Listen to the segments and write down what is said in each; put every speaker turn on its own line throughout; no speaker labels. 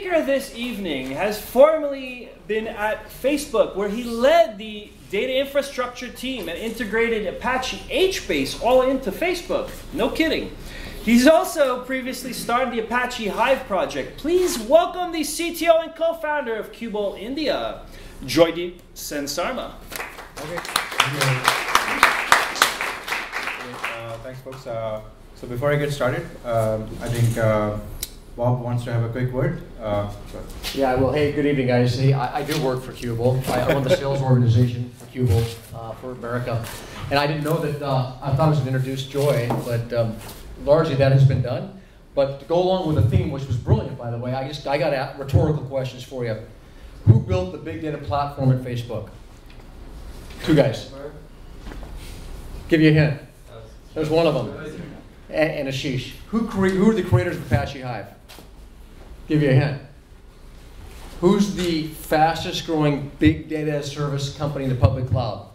speaker this evening has formerly been at Facebook, where he led the data infrastructure team and integrated Apache HBase all into Facebook. No kidding. He's also previously started the Apache Hive project. Please welcome the CTO and co-founder of Qubole India, Joydeep Sen Sarma.
Okay. Uh, thanks, folks. Uh, so before I get started, um, I think uh, Bob wants to have a quick word. Uh,
yeah, well, hey, good evening, guys. Hey, I, I do work for Qubole. I run the sales organization for Qubole uh, for America. And I didn't know that, uh, I thought I was going to introduce Joy, but um, largely that has been done. But to go along with the theme, which was brilliant, by the way, I just I got rhetorical questions for you. Who built the big data platform at Facebook? Two guys. Give you a hint. There's one of them. And, and Ashish. Who, who are the creators of Apache Hive? Give you a hint. Who's the fastest growing big data as service company in the public cloud?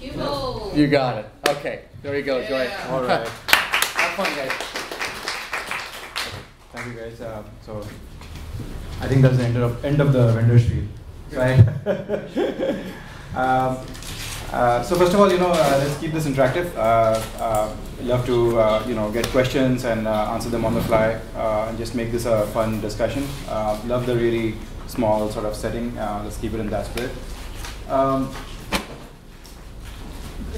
Qubole.
You got it. Okay, there you go, yeah. Joy.
All right.
Have fun, guys.
Thank you, guys. Uh, so, I think that's the end of, end of the vendor spiel. Right? um, uh, so first of all, you know, uh, let's keep this interactive. Uh, uh love to, uh, you know, get questions and answer them on the fly, and just make this a fun discussion. love the really small sort of setting. let's keep it in that spirit. Um,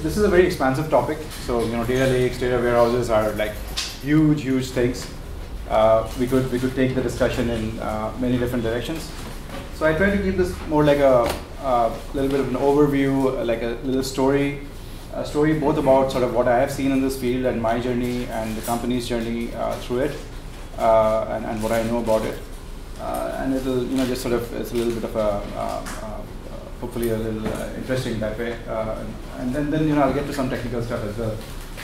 this is a very expansive topic. So you know, data lakes, data warehouses are like huge, huge things. We could we could take the discussion in many different directions. So I try to keep this more like a, a little bit of an overview, like a little story, a story both about sort of what I have seen in this field and my journey and the company's journey uh, through it, uh, and, and what I know about it. Uh, and it'll you know just sort of it's a little bit of a hopefully a little uh, interesting that way. Uh, and then, then, you know, I'll get to some technical stuff as well.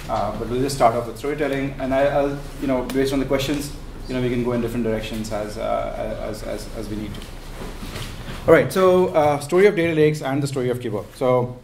Uh, but we'll just start off with storytelling, and I, will you know, based on the questions, you know, we can go in different directions as, as, as, as we need to. All right, so uh, story of data lakes and the story of Qubole. So,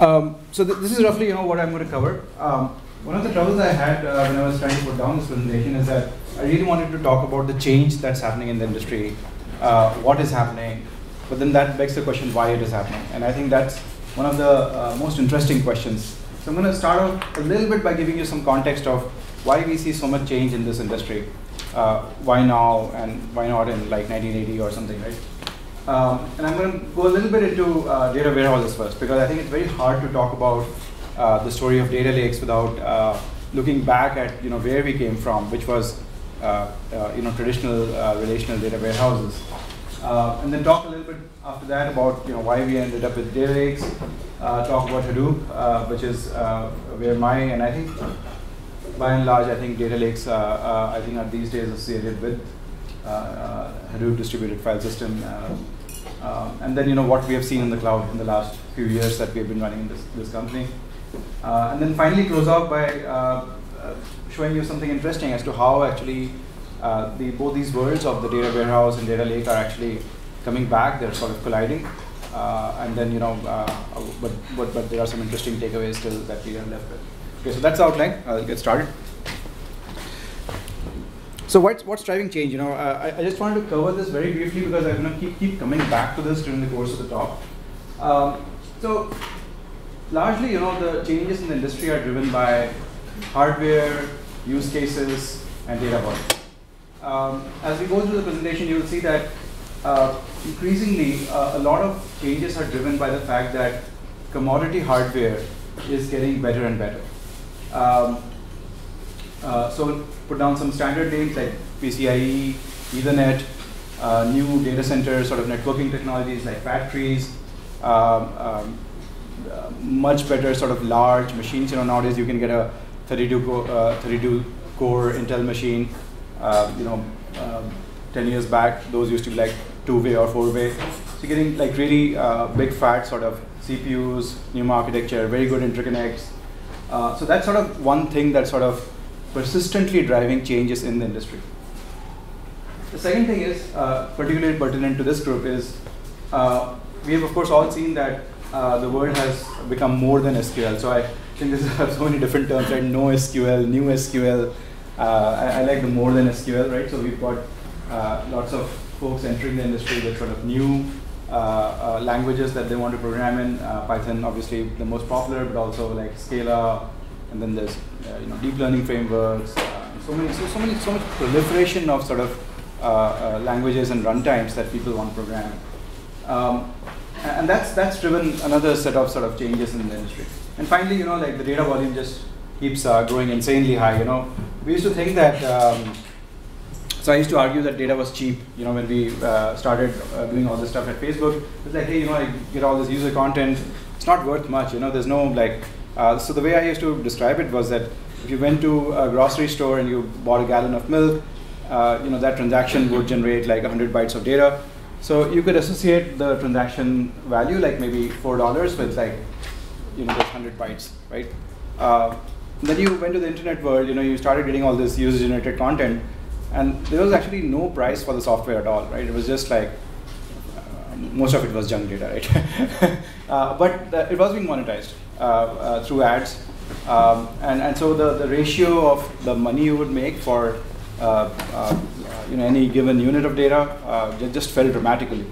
um, so th this is roughly you know what I'm going to cover. Um, one of the troubles I had uh, when I was trying to put down this presentation is that I really wanted to talk about the change that's happening in the industry, uh, what is happening, but then that begs the question why it is happening. And I think that's one of the uh, most interesting questions. So I'm going to start off a little bit by giving you some context of why we see so much change in this industry. Uh, why now and why not in like 1980 or something, right? Um, and I'm going to go a little bit into uh, data warehouses first because I think it's very hard to talk about uh, the story of data lakes without uh, looking back at you know where we came from, which was uh, you know traditional relational data warehouses. Uh, and then talk a little bit after that about you know why we ended up with data lakes. Uh, talk about Hadoop, uh, which is uh, where my and I think by and large I think data lakes uh, uh, I think are these days associated with Hadoop distributed file system. and then you know what we have seen in the cloud in the last few years that we have been running in this, this company. and then finally close out by showing you something interesting as to how actually uh, the, both these worlds of the data warehouse and data lake are actually coming back. They're sort of colliding. Uh, and then, you know, uh, but, but, but there are some interesting takeaways still that we are left with. Okay, so that's the outline. I'll get started. So what's, what's driving change? You know, uh, I, I, just wanted to cover this very briefly because I'm going to keep, keep coming back to this during the course of the talk. Um, so largely, you know, the changes in the industry are driven by hardware, use cases, and data volume. Um, as we go through the presentation, you will see that uh, increasingly uh, a lot of changes are driven by the fact that commodity hardware is getting better and better. Um, uh, so put down some standard names like PCIe, Ethernet, uh, new data center sort of networking technologies like factories, um, um, uh, much better sort of large machines. You know nowadays you can get a 32 core, uh, 32 core Intel machine uh, you know, um, 10 years back, those used to be like two-way or four-way. So getting like really big fat sort of CPUs, new architecture, very good interconnects. Uh, so that's sort of one thing that's sort of persistently driving changes in the industry. The second thing is, uh, particularly pertinent to this group, is uh, we have of course all seen that uh, the world has become more than SQL. So I think this has so many different terms, right? No SQL, new SQL, uh, I, I, like the more than SQL, right? So we've got lots of folks entering the industry with sort of new uh, uh, languages that they want to program in. Uh, Python, obviously, the most popular, but also like Scala, and then there's you know deep learning frameworks. so many, so, so many, so much proliferation of sort of languages and runtimes that people want to program. Um, and that's that's driven another set of sort of changes in the industry. And finally, you know, like the data volume just keeps uh, growing insanely high. You know, we used to think that. Um, so I used to argue that data was cheap. You know, when we uh, started uh, doing all this stuff at Facebook, It's like, hey, you know, I get all this user content. It's not worth much. You know, there's no like. Uh, so the way I used to describe it was that if you went to a grocery store and you bought a gallon of milk, uh, you know, that transaction would generate like 100 bytes of data. So you could associate the transaction value, like maybe four dollars, with like, you know, those 100 bytes, right? Uh, then you went to the internet world. You know, you started getting all this user-generated content and there was actually no price for the software at all, right? It was just like uh, most of it was junk data, right? uh, but it was being monetized uh, uh, through ads, um, and and so the the ratio of the money you would make for uh, you know any given unit of data just fell dramatically.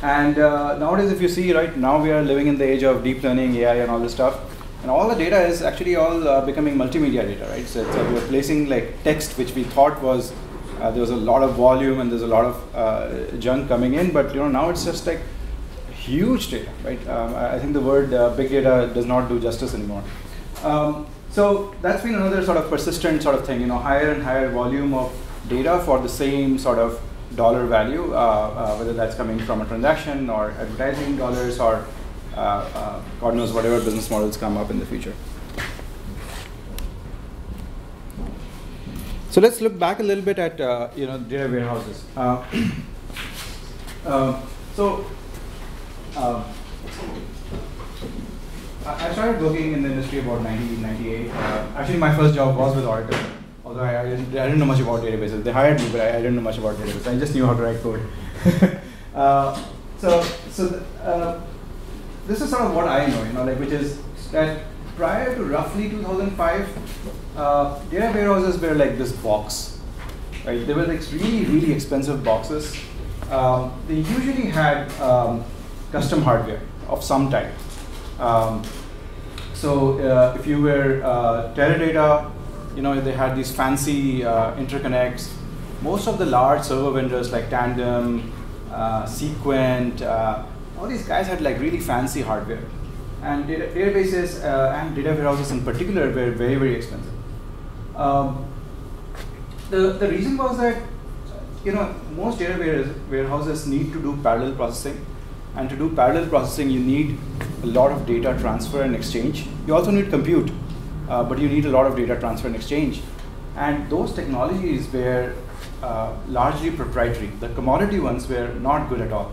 And nowadays, if you see, right now we are living in the age of deep learning, AI, and all this stuff. And all the data is actually all uh, becoming multimedia data, right? So, so we're placing like text, which we thought was uh, there was a lot of volume and there's a lot of uh, junk coming in, but you know now it's just like huge data, right? Um, I think the word uh, big data does not do justice anymore. Um, so that's been another sort of persistent sort of thing, you know, higher and higher volume of data for the same sort of dollar value, uh, uh, whether that's coming from a transaction or advertising dollars or uh, God knows whatever business models come up in the future. So let's look back a little bit at uh, you know data warehouses. Uh, uh, so uh, I started working in the industry about 1998. Uh, actually, my first job was with Oracle, although I, I, didn't, I, didn't, know much about databases. They hired me, but I, I didn't know much about databases. I just knew how to write code. Uh, so so the, this is sort of what I know, you know, like which is that prior to roughly 2005, uh, data warehouses were like this box, right? They were like really, really expensive boxes. Um, they usually had um, custom hardware of some type. Um, so uh, if you were uh, Teradata, you know, they had these fancy uh, interconnects. Most of the large server vendors like Tandem, uh, Sequent, uh, all these guys had like really fancy hardware and data, databases uh, and data warehouses in particular were very, very expensive. Um, the, the reason was that you know most data warehouses need to do parallel processing and to do parallel processing you need a lot of data transfer and exchange. You also need compute, uh, but you need a lot of data transfer and exchange. And those technologies were uh, largely proprietary. The commodity ones were not good at all.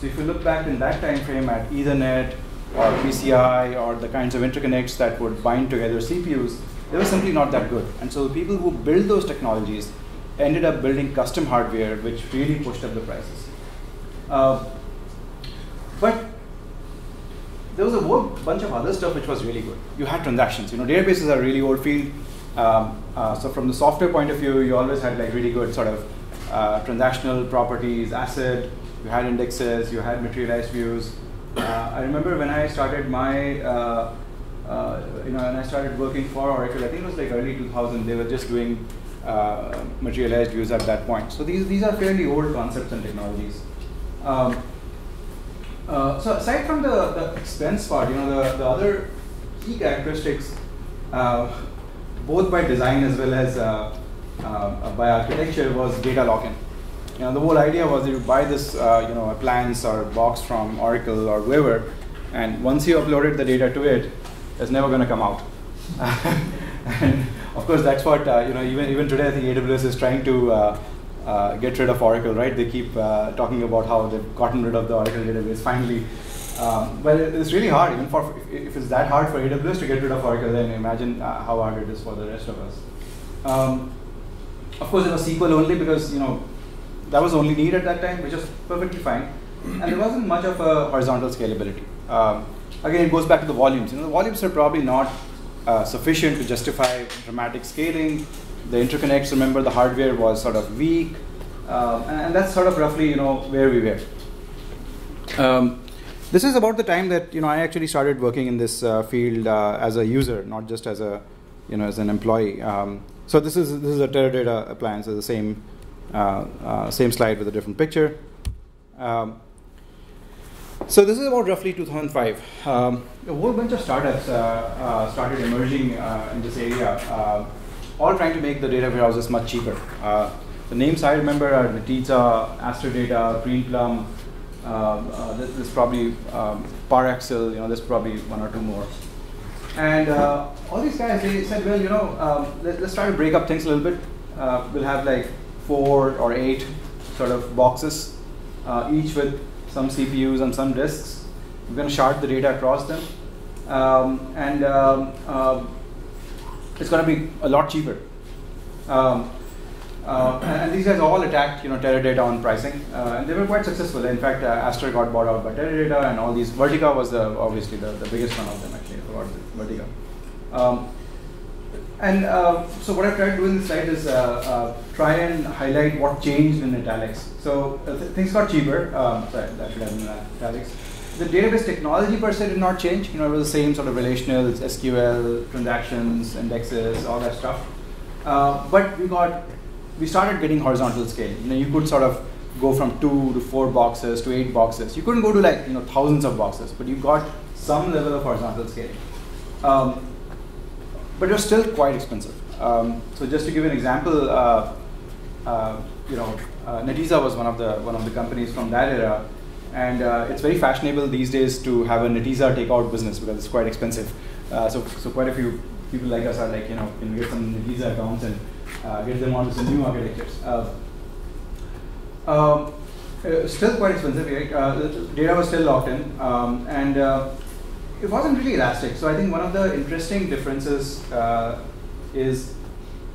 So if you look back in that time frame at Ethernet, or PCI or the kinds of interconnects that would bind together CPUs, they were simply not that good. And so the people who built those technologies ended up building custom hardware, which really pushed up the prices. Uh, but there was a whole bunch of other stuff which was really good. You had transactions. You know, databases are really old field. Um, uh, so from the software point of view, you always had like really good sort of uh, transactional properties, ACID. You had indexes. You had materialized views. Uh, I remember when I started my, uh, uh, you know, when I started working for Oracle, I think it was like early 2000, they were just doing uh, materialized views at that point. So these, these are fairly old concepts and technologies. Um, uh, so aside from the, the expense part, you know, the, the other key characteristics, uh, both by design as well as by architecture was data lock-in. You know, the whole idea was that you buy this, uh, you know, appliance or box from Oracle or whoever, and once you uploaded the data to it, it's never going to come out. and of course, that's what uh, you know. Even even today, I think AWS is trying to uh, uh, get rid of Oracle, right? They keep uh, talking about how they've gotten rid of the Oracle database finally. Um, but it's really hard, even for if, if, it's that hard for AWS to get rid of Oracle, then imagine uh, how hard it is for the rest of us. Um, of course, it was SQL only because you know that was only need at that time, which was perfectly fine. And there wasn't much of a horizontal scalability. Um, again, it goes back to the volumes. You know, the volumes are probably not uh, sufficient to justify dramatic scaling. The interconnects, remember, the hardware was sort of weak, uh, and, and, that's sort of roughly, you know, where we were. Um, this is about the time that you know I actually started working in this uh, field uh, as a user, not just as a, you know, as an employee. Um, so this is this is a Teradata appliance, the same same slide with a different picture. Um, so this is about roughly 2005. Um, a whole bunch of startups uh, uh, started emerging uh, in this area, uh, all trying to make the data warehouses much cheaper. Uh, the names I remember are Netezza, Aster Data, Greenplum. Uh, this, this, is probably um, ParAccel. You know, there's probably one or two more. And all these guys, they said, well, you know, um, let, us try to break up things a little bit. we'll have like four or eight sort of boxes, each with some CPUs and some disks. We're going to shard the data across them. Um, and um, uh, it's going to be a lot cheaper. Um, uh, and these guys all attacked, you know, Teradata on pricing, uh, and they were quite successful. In fact, uh, Aster got bought out by Teradata, and all these. Vertica was the, obviously the, the biggest one of them. Actually, Vertica. Um, and uh, so what I've tried to do in this slide is uh, uh, try and highlight what changed in italics. So uh, th things got cheaper. Um, sorry, that should have been italics. The database technology per se did not change. You know, it was the same sort of relational, SQL, transactions, indexes, all that stuff. Uh, but we got, we started getting horizontal scale. You know, you could sort of go from two to four boxes to eight boxes. You couldn't go to like you know thousands of boxes, but you got some level of horizontal scale. Um, but was still quite expensive. Um, so just to give an example, uh, uh, you know, uh, Netezza was one of the one of the companies from that era, and uh, it's very fashionable these days to have a Netezza takeout business because it's quite expensive. Uh, so so quite a few people like us are like, you know, can get some Netezza accounts and uh, get them onto some new architectures. Um, still quite expensive, right? data was still locked in, um, and it wasn't really elastic. So I think one of the interesting differences uh, is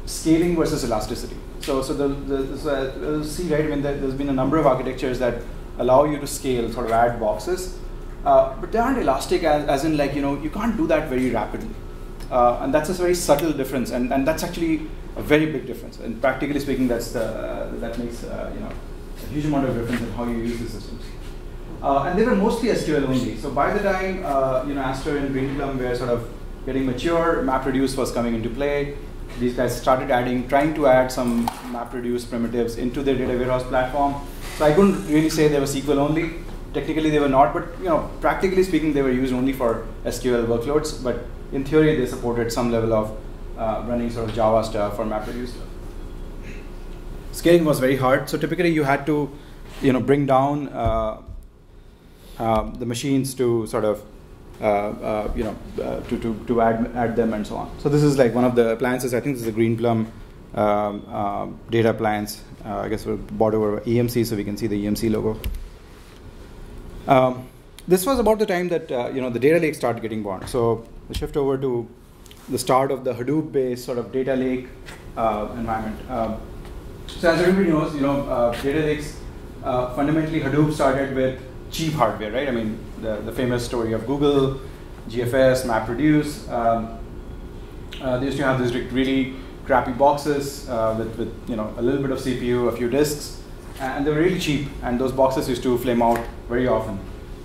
scaling versus elasticity. So, so the, the so uh, see right. I mean, there's been a number of architectures that allow you to scale, sort of add boxes, uh, but they aren't elastic as, as in like you know you can't do that very rapidly, uh, and that's a very subtle difference, and, and that's actually a very big difference. And practically speaking, that's the, that makes uh, you know a huge amount of difference in how you use the systems. Uh, and they were mostly SQL only. So by the time uh, you know Aster and Greenplum were sort of getting mature, MapReduce was coming into play. These guys started adding, trying to add some MapReduce primitives into their data warehouse platform. So I couldn't really say they were SQL only. Technically they were not, but you know, practically speaking, they were used only for SQL workloads. But in theory, they supported some level of uh, running sort of Java stuff or MapReduce stuff. Scaling was very hard. So typically, you had to, you know, bring down uh, um, the machines to sort of uh, uh, you know uh, to, to, to add, add them and so on. So this is like one of the appliances. I think this is a Greenplum um, uh, data appliance. Uh, I guess we're bought over EMC, so we can see the EMC logo. Um, this was about the time that uh, you know the data lake started getting born. So we shift over to the start of the Hadoop-based sort of data lake environment. Um, so as everybody knows, you know data lakes fundamentally Hadoop started with cheap hardware, right? I mean, the, the famous story of Google, GFS, MapReduce. Um, uh, they used to have these really crappy boxes uh, with, with you know a little bit of CPU, a few disks, and they were really cheap. And those boxes used to flame out very often.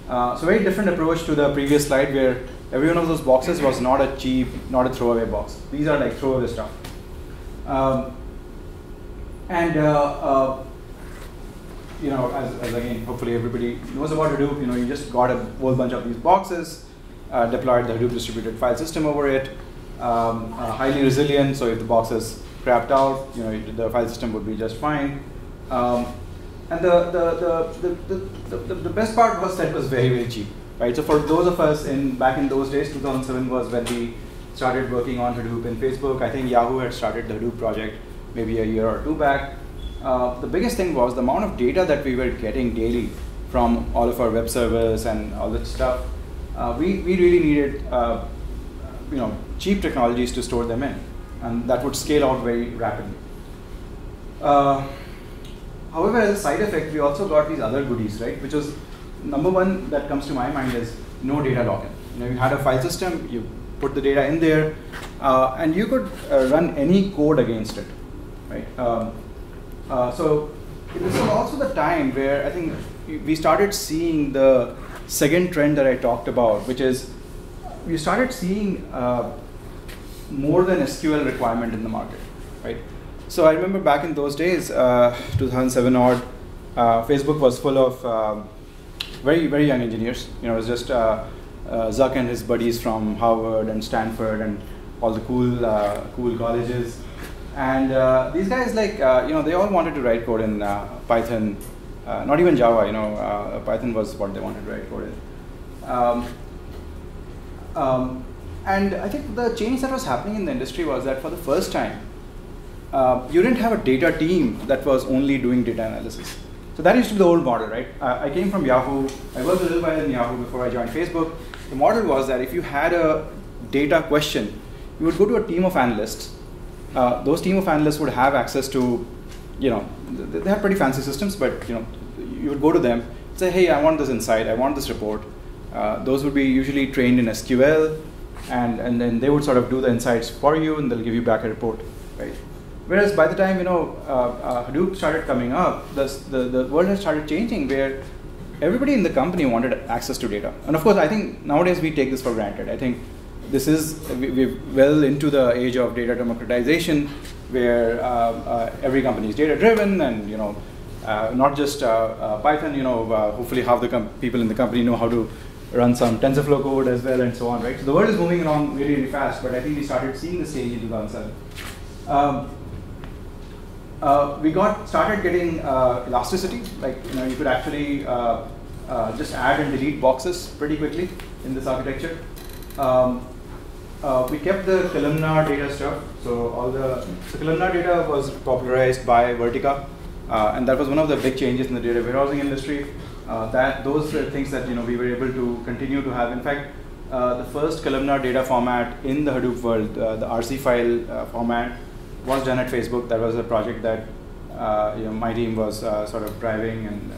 Uh, so very different approach to the previous slide where every one of those boxes was not a cheap, not a throwaway box. These are like throwaway stuff. Um, and uh, uh, you know, as, as, again, hopefully everybody knows about Hadoop, you know, you just got a whole bunch of these boxes, uh, deployed the Hadoop distributed file system over it, um, uh, highly resilient, so if the box is crapped out, you know, the file system would be just fine. Um, and the, the, the, the, the, the, best part was that it was very, very cheap, right? So for those of us in back in those days, 2007 was when we started working on Hadoop in Facebook. I think Yahoo had started the Hadoop project maybe a year or two back. Uh, the biggest thing was the amount of data that we were getting daily from all of our web servers and all that stuff. Uh, we, we really needed uh, you know, cheap technologies to store them in, and that would scale out very rapidly. Uh, however, as a side effect, we also got these other goodies, right? Which was number one that comes to my mind is no data lock-in. You know, you had a file system, you put the data in there, uh, and you could uh, run any code against it right? Um, uh, so this was also the time where I think we started seeing the second trend that I talked about, which is we started seeing uh, more than SQL requirement in the market, right? So I remember back in those days, uh, 2007 odd, uh, Facebook was full of um, very very young engineers. You know, it was just uh, Zuck and his buddies from Harvard and Stanford and all the cool cool colleges. And these guys, like you know, they all wanted to write code in Python, not even Java. You know, Python was what they wanted to write code in. Um, um, and I think the change that was happening in the industry was that for the first time, uh, you didn't have a data team that was only doing data analysis. So that used to be the old model, right? Uh, I came from Yahoo. I worked a little while in Yahoo before I joined Facebook. The model was that if you had a data question, you would go to a team of analysts. Uh, those team of analysts would have access to, you know, they have pretty fancy systems, but you know, you would go to them, say, hey, I want this insight, I want this report. Uh, those would be usually trained in SQL, and, and then they would sort of do the insights for you, and they'll give you back a report, right? Whereas by the time you know uh, uh, Hadoop started coming up, the, the, the world has started changing where everybody in the company wanted access to data. And of course, I think nowadays we take this for granted. I think this is we, are well into the age of data democratization, where uh, uh every company is data driven, and you know, uh, not just Python. You know, hopefully half the people in the company know how to run some TensorFlow code as well, and so on. Right. So the world is moving along really, really fast. But I think we started seeing the stage in 2007. Um, uh, we got started getting uh, elasticity. Like you know, you could actually uh, just add and delete boxes pretty quickly in this architecture. Um, uh, we kept the columnar data stuff. So all the so columnar data was popularized by Vertica, and that was one of the big changes in the data warehousing industry. that those are things that you know we were able to continue to have. In fact, the first columnar data format in the Hadoop world, the RC file format, was done at Facebook. That was a project that uh, you know, my team was uh, sort of driving, and uh,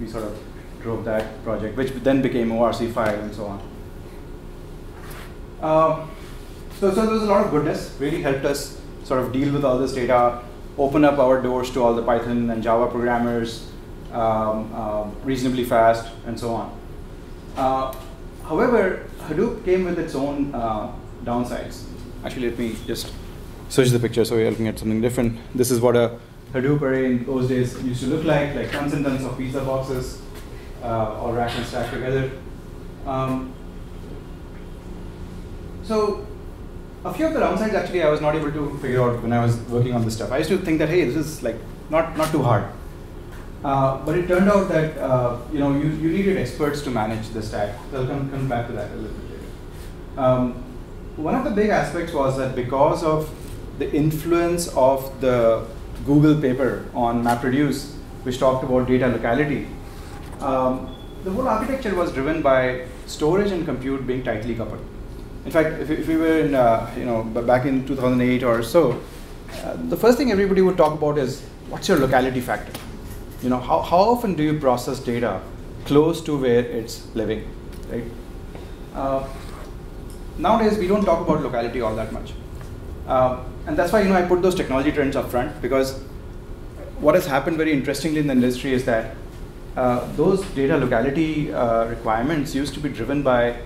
we sort of drove that project, which then became ORC file and so on. Um, so, so there was a lot of goodness. Really helped us sort of deal with all this data, open up our doors to all the Python and Java programmers um, um, reasonably fast, and so on. Uh, however, Hadoop came with its own uh, downsides. Actually, let me just switch the picture so we're looking at something different. This is what a Hadoop array in those days used to look like, like tons and tons of pizza boxes uh, all racked and stacked together. Um, so a few of the downsides actually I was not able to figure out when I was working on this stuff. I used to think that, hey, this is like not, not too hard. Uh, but it turned out that uh, you know you, you needed experts to manage the stack. I'll come, come back to that a little bit later. Um, one of the big aspects was that because of the influence of the Google paper on MapReduce, which talked about data locality. Um, the whole architecture was driven by storage and compute being tightly coupled. In fact, if, if we were in, uh, you know, back in 2008 or so, uh, the first thing everybody would talk about is what's your locality factor? You know, how, how often do you process data close to where it's living, right? Uh, nowadays, we don't talk about locality all that much. Uh, and that's why you know I put those technology trends up front because what has happened very interestingly in the industry is that uh, those data locality uh, requirements used to be driven by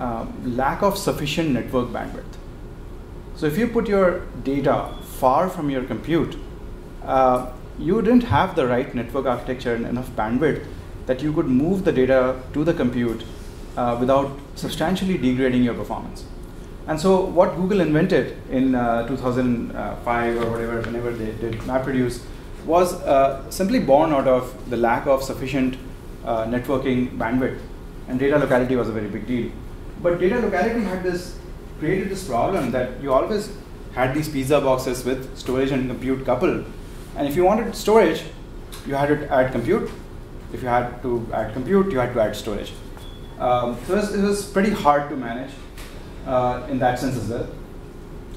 um, lack of sufficient network bandwidth. So if you put your data far from your compute, uh, you didn't have the right network architecture and enough bandwidth that you could move the data to the compute uh, without substantially degrading your performance. And so what Google invented in uh, 2005 or whatever, whenever they did MapReduce, was uh, simply born out of the lack of sufficient uh, networking bandwidth. And data locality was a very big deal. But data locality had this created this problem that you always had these pizza boxes with storage and compute coupled. And if you wanted storage, you had to add compute. If you had to add compute, you had to add storage. Um, so it was, it was pretty hard to manage uh, in that sense as well.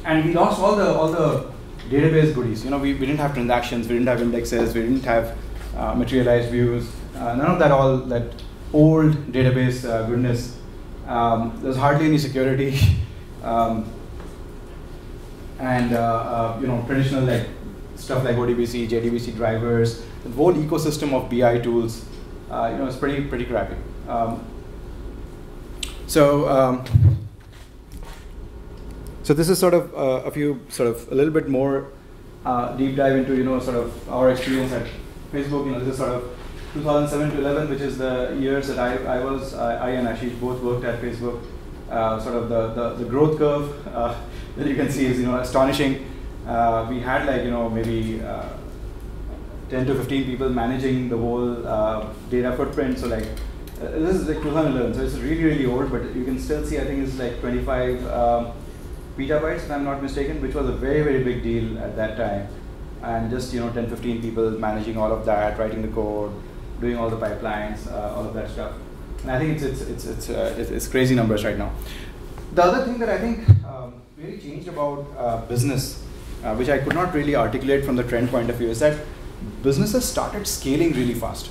And we lost all the all the database goodies. You know, we, we didn't have transactions, we didn't have indexes, we didn't have uh, materialized views, uh, none of that all that old database uh, goodness. Um, there's hardly any security. um, and uh, uh, you know, traditional like stuff like ODBC, JDBC drivers, the whole ecosystem of BI tools, uh, you know, it's pretty pretty crappy. Um, so. Um, so this is sort of uh, a few sort of a little bit more uh, deep dive into you know sort of our experience at Facebook. You know, this is sort of 2007 to 11, which is the years that I, I was I, I and Ashish both worked at Facebook. Uh, sort of the, the, the growth curve uh, that you can see is you know astonishing. Uh, we had like you know maybe uh, 10 to 15 people managing the whole uh, data footprint. So like uh, this is like 2011, so it's really really old, but you can still see I think it's like 25 um, petabytes if I'm not mistaken, which was a very very big deal at that time. And just you know 10 15 people managing all of that, writing the code, doing all the pipelines, all of that stuff. And I think it's it's it's it's, uh, it's, it's, crazy numbers right now. The other thing that I think um, really changed about uh, business, uh, which I could not really articulate from the trend point of view, is that businesses started scaling really fast.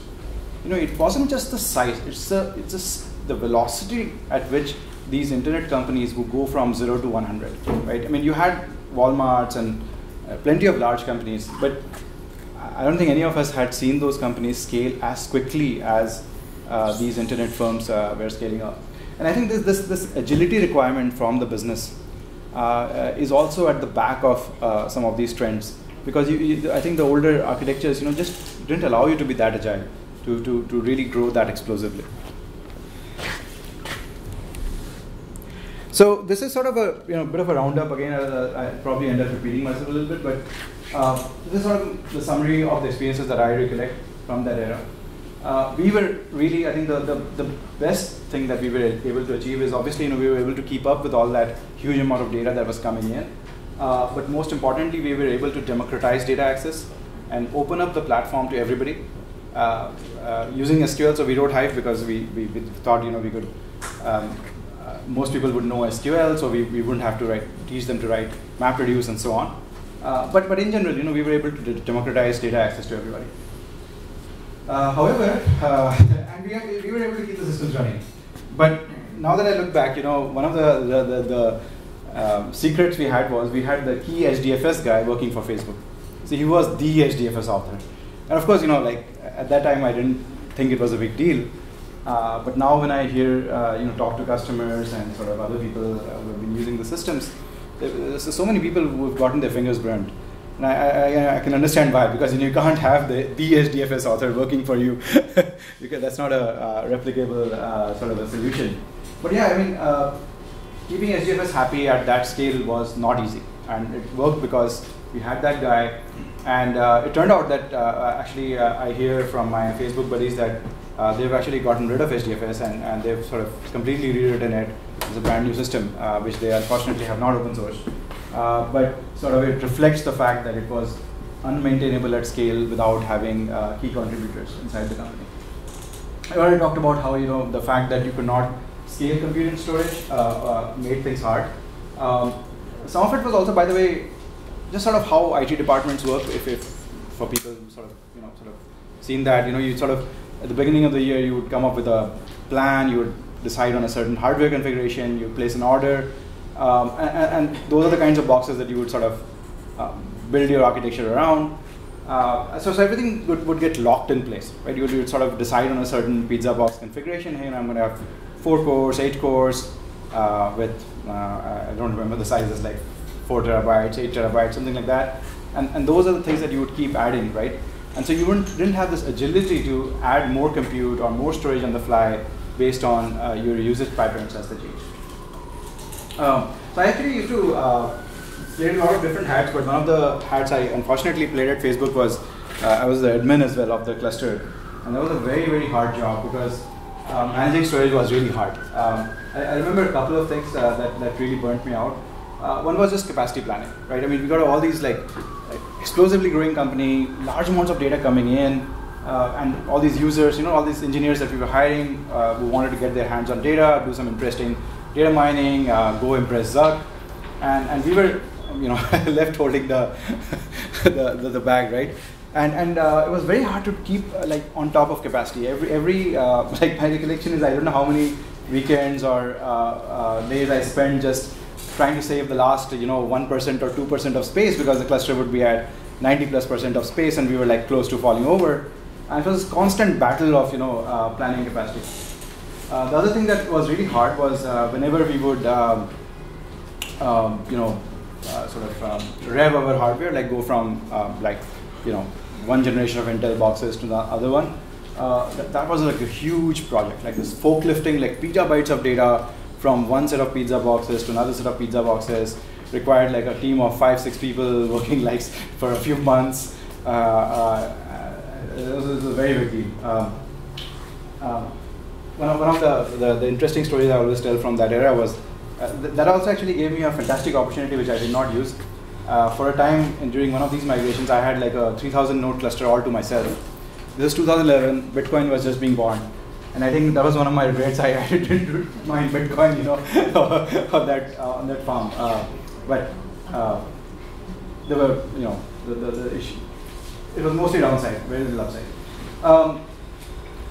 You know, it wasn't just the size; it's the it's just the velocity at which these internet companies would go from zero to 100. Right? I mean, you had WalMarts and uh, plenty of large companies, but I don't think any of us had seen those companies scale as quickly as uh, these internet firms uh, were scaling up. And I think this, this, this agility requirement from the business uh, is also at the back of some of these trends because you, you, I think the older architectures, you know, just didn't allow you to be that agile, to, to, to really grow that explosively. So this is sort of a you know bit of a roundup. Again, uh, I probably end up repeating myself a little bit, but uh, this is sort of the summary of the experiences that I recollect from that era uh, we were really, I think the, the, the, best thing that we were able to achieve is obviously, you know, we were able to keep up with all that huge amount of data that was coming in. Uh, but most importantly, we were able to democratize data access and open up the platform to everybody. Uh, uh using SQL, so we wrote Hive because we, we, we thought, you know, we could, um, uh, most people would know SQL, so we, we wouldn't have to write, teach them to write MapReduce and so on. Uh, but, but in general, you know, we were able to democratize data access to everybody. Uh, however, uh, and we, we were able to keep the systems running. But now that I look back, you know, one of the, the, the, the um, secrets we had was we had the key HDFS guy working for Facebook. So he was the HDFS author. And of course, you know, like at that time I didn't think it was a big deal. Uh, but now when I hear, uh, you know, talk to customers and sort of other people who have been using the systems, there's so many people who have gotten their fingers burned. And I, I, I, can understand why, because you can't have the, the HDFS author working for you, because that's not a replicable uh, sort of a solution. But yeah, I mean, uh, keeping HDFS happy at that scale was not easy. And it worked because we had that guy. And uh, it turned out that uh, actually, uh, I hear from my Facebook buddies that they've actually gotten rid of HDFS and, and they've sort of completely rewritten it as a brand new system, which they unfortunately have not open sourced. Uh, but sort of it reflects the fact that it was unmaintainable at scale without having uh, key contributors inside the company. I already talked about how you know the fact that you could not scale compute and storage uh, uh, made things hard. Um, some of it was also, by the way, just sort of how IT departments work. If, if for people sort of you know sort of seen that you know you sort of at the beginning of the year you would come up with a plan, you would decide on a certain hardware configuration, you place an order, um, and, and, those are the kinds of boxes that you would sort of uh, build your architecture around. Uh, so, so everything would, would get locked in place, right? You would, you would sort of decide on a certain pizza box configuration. Hey, I'm going to have four cores, eight cores, uh, with uh, I don't remember the sizes, like four terabytes, eight terabytes, something like that. And, and those are the things that you would keep adding, right? And so you didn't have this agility to add more compute or more storage on the fly based on uh, your usage patterns as they change. Um, so I actually used to uh, play a lot of different hats, but one of the hats I unfortunately played at Facebook was uh, I was the admin as well of the cluster, and that was a very very hard job because um, managing storage was really hard. Um, I, I, remember a couple of things uh, that that really burnt me out. Uh, one was just capacity planning, right? I mean, we got all these like, like explosively growing company, large amounts of data coming in. Uh, and all these users, you know, all these engineers that we were hiring uh, who wanted to get their hands on data, do some interesting data mining, uh, go impress Zuck, and, and we were you know left holding the, the, the, the, bag, right? And, and uh, it was very hard to keep uh, like on top of capacity. Every, every uh, like my recollection is I don't know how many weekends or days I spent just trying to save the last you know 1% or 2% of space because the cluster would be at 90 plus percent of space, and we were like close to falling over. And it was a constant battle of you know uh, planning capacity. Uh, the other thing that was really hard was uh, whenever we would um, um, you know uh, sort of um, rev our hardware, like go from um, like you know one generation of Intel boxes to the other one. Uh, that, that was like a huge project, like this forklifting like petabytes of data from one set of pizza boxes to another set of pizza boxes required like a team of five, six people working like for a few months. Uh, uh, was, a very deal. Um, uh, one of, one of the, the, the, interesting stories I always tell from that era was uh, th that also actually gave me a fantastic opportunity which I did not use. Uh, for a time in, during one of these migrations, I had like a 3000 node cluster all to myself. This is 2011, Bitcoin was just being born. And I think that was one of my regrets. I, I didn't mine Bitcoin, you know, on that uh, on that farm. Uh, but uh, there were, you know, the, the, the, issue. It was mostly downside, very little upside. Um,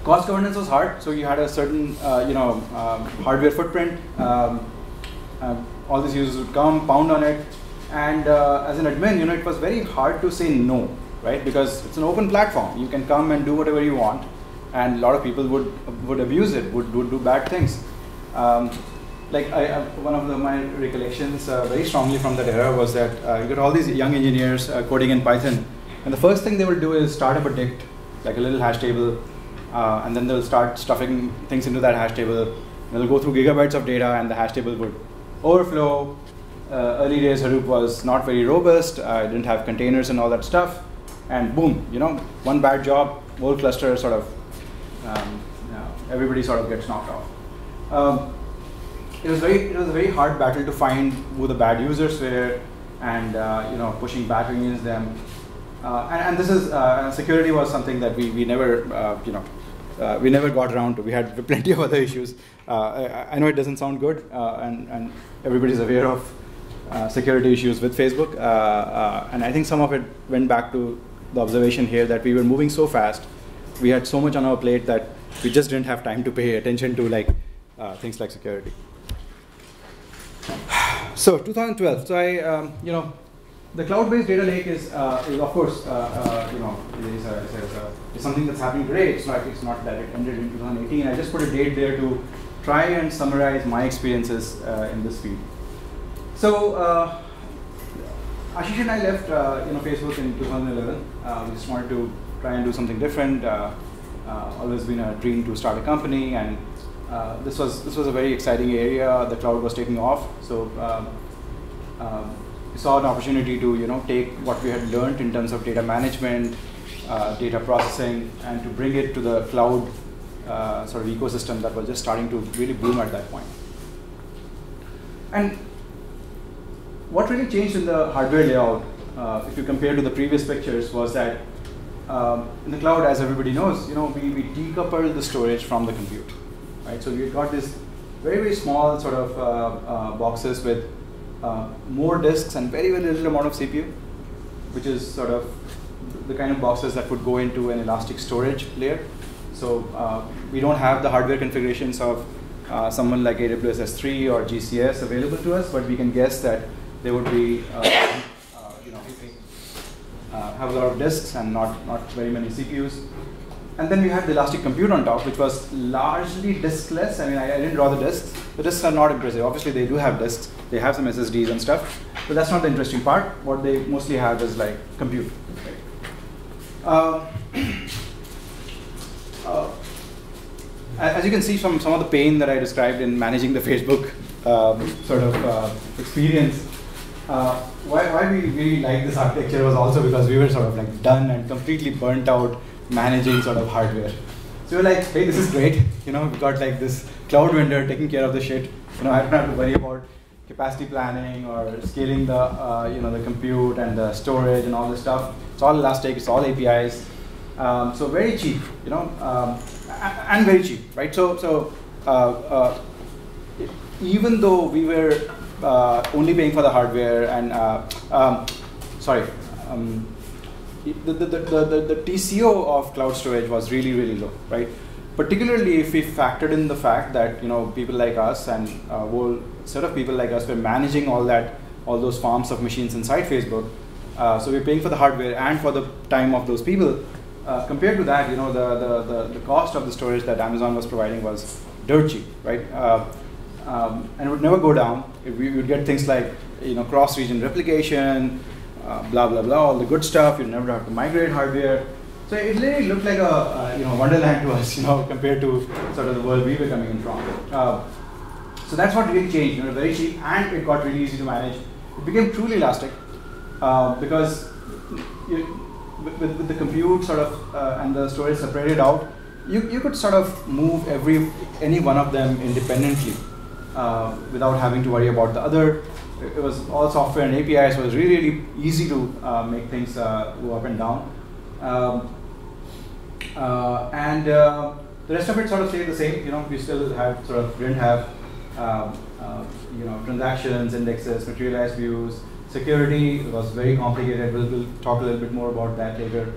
cost governance was hard, so you had a certain, uh, you know, um, hardware footprint. Um, um, all these users would come, pound on it, and uh, as an admin, you know, it was very hard to say no, right? Because it's an open platform. You can come and do whatever you want, and a lot of people would would abuse it, would, would do bad things. Um, like I, uh, one of the, my recollections uh, very strongly from that era was that uh, you got all these young engineers coding in Python, and the first thing they will do is start up a dict, like a little hash table, uh, and then they'll start stuffing things into that hash table. They'll go through gigabytes of data, and the hash table would overflow. Uh, early days Hadoop was not very robust. I didn't have containers and all that stuff, and boom, you know, one bad job, whole cluster sort of, um, you know, everybody sort of gets knocked off. Um, it was very it was a very hard battle to find who the bad users were and uh, you know pushing back against them and, and, this is uh, security was something that we, we never uh, you know uh, we never got around to. We had plenty of other issues. Uh, I, I, know it doesn't sound good and, and everybody's aware of security issues with Facebook. And I think some of it went back to the observation here that we were moving so fast. We had so much on our plate that we just didn't have time to pay attention to like things like security. So 2012. So I, um, you know, the cloud-based data lake is, uh, is of course, uh, uh, you know, is, a, is, a, is, something that's happening today. It's not, it's not that it ended in 2018. I just put a date there to try and summarize my experiences uh, in this field. So uh, Ashish and I left, uh, you know, Facebook in 2011. we just wanted to try and do something different. always been a dream to start a company and this was this was a very exciting area. The cloud was taking off, so um, we saw an opportunity to you know take what we had learned in terms of data management, uh, data processing, and to bring it to the cloud uh, sort of ecosystem that was just starting to really boom at that point. And what really changed in the hardware layout, uh, if you compare to the previous pictures, was that um, in the cloud, as everybody knows, you know, we, we decoupled the storage from the compute right? So we've got this very, very small sort of uh, uh, boxes with uh, more disks and very, very little amount of CPU, which is sort of the kind of boxes that would go into an elastic storage layer. So uh, we don't have the hardware configurations of uh, someone like AWS S3 or GCS available to us, but we can guess that they would be, uh, you know, have a lot of disks and not, not very many CPUs. And then we had the Elastic Compute on top, which was largely diskless. I mean, I, I, didn't draw the disks. The disks are not impressive. Obviously, they do have disks. They have some SSDs and stuff. But that's not the interesting part. What they mostly have is like compute. Uh, uh, as you can see from some of the pain that I described in managing the Facebook um, sort of uh, experience, uh, why, why we really liked this architecture was also because we were sort of like done and completely burnt out managing sort of hardware. So we're like, hey, this is great. You know, we've got like this cloud vendor taking care of the shit. You know, I don't have to worry about capacity planning or scaling the uh, you know the compute and the storage and all this stuff. It's all elastic. It's all APIs. Um, so very cheap. You know, um, and very cheap, right? So so uh, uh, even though we were uh, only paying for the hardware and uh, um, sorry. Um, the, the, the, the, the TCO of cloud storage was really, really low, right? Particularly if we factored in the fact that you know people like us and whole set of people like us were managing all that, all those farms of machines inside Facebook. Uh, so we're paying for the hardware and for the time of those people. Uh, compared to that, you know, the, the, the, the, cost of the storage that Amazon was providing was dirt cheap, right? Uh, um, and it would never go down. We would get things like, you know, cross-region replication, uh, blah blah blah, all the good stuff. You'd never have to migrate hardware. So it literally looked like a you know wonderland to us, you know, compared to sort of the world we were coming in from. Uh, so that's what really changed. You know, very cheap, and it got really easy to manage. It became truly elastic uh, because you, with, with, the compute sort of uh, and the storage separated out, you, you could sort of move every any one of them independently uh, without having to worry about the other. It was all software and APIs, so it was really, really easy to uh, make things uh, go up and down. Um, uh, and the rest of it sort of stayed the same. You know, we still have sort of didn't have um, you know transactions, indexes, materialized views, Security was very complicated. We'll, we'll talk a little bit more about that later.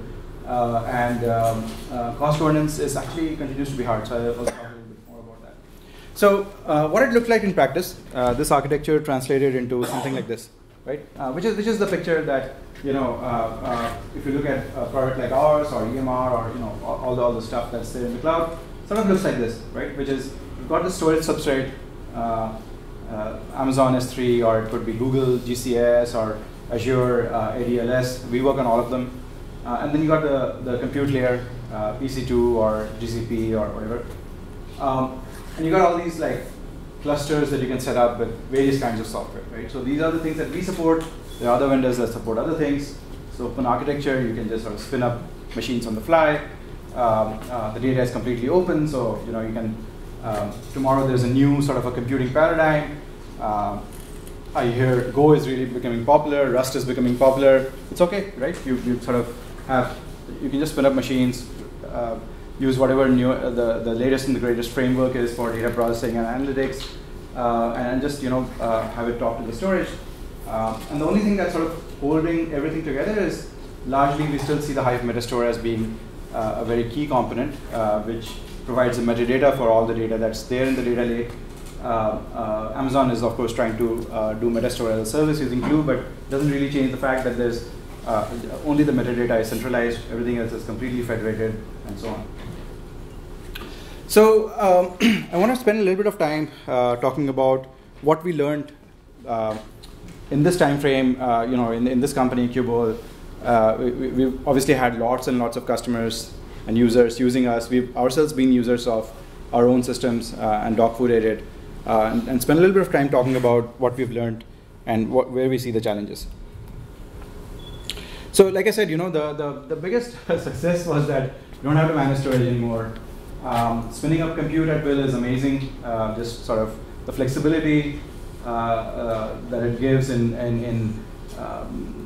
Uh, and um, uh, cost governance is actually continues to be hard. So I'll talk a little bit more about that. So uh, what it looked like in practice, uh, this architecture translated into something like this, right? Uh, which is which is the picture that you know uh, if you look at a product like ours or EMR or you know all the all the stuff that's there in the cloud, sort of looks like this, right? Which is you've got the storage substrate uh, Amazon S3 or it could be Google GCS or Azure uh, ADLS. We work on all of them. Uh, and then you got the, the compute layer, EC2 or GCP or whatever. Um, and you got all these like clusters that you can set up with various kinds of software, right? So these are the things that we support. There are other vendors that support other things. So open architecture, you can just sort of spin up machines on the fly. Um, uh, the data is completely open, so you know you can um, tomorrow there's a new sort of a computing paradigm. Uh, I hear Go is really becoming popular, Rust is becoming popular. It's okay, right? You, you sort of have, you can just spin up machines, uh, use whatever new, uh, the, the latest and the greatest framework is for data processing and analytics, uh, and just you know uh, have it talk to the storage. Uh, and the only thing that's sort of holding everything together is largely we still see the Hive Metastore as being a very key component, which provides the metadata for all the data that's there in the data lake. Uh, uh, Amazon is of course trying to uh, do metastore as a service using Glue, but doesn't really change the fact that there's uh, only the metadata is centralized, everything else is completely federated, and so on. So um, I want to spend a little bit of time uh, talking about what we learned uh, in this time frame. you know, in, in this company, Qubole, we, we've obviously had lots and lots of customers and users using us. We've ourselves been users of our own systems uh, and Dogfood Edit, uh, and, and, spend a little bit of time talking about what we've learned and what, where we see the challenges. So, like I said, you know, the, the, the biggest success was that you don't have to manage storage anymore. Um, spinning up compute at will is amazing. Uh, just sort of the flexibility uh, uh, that it gives in, in, in um,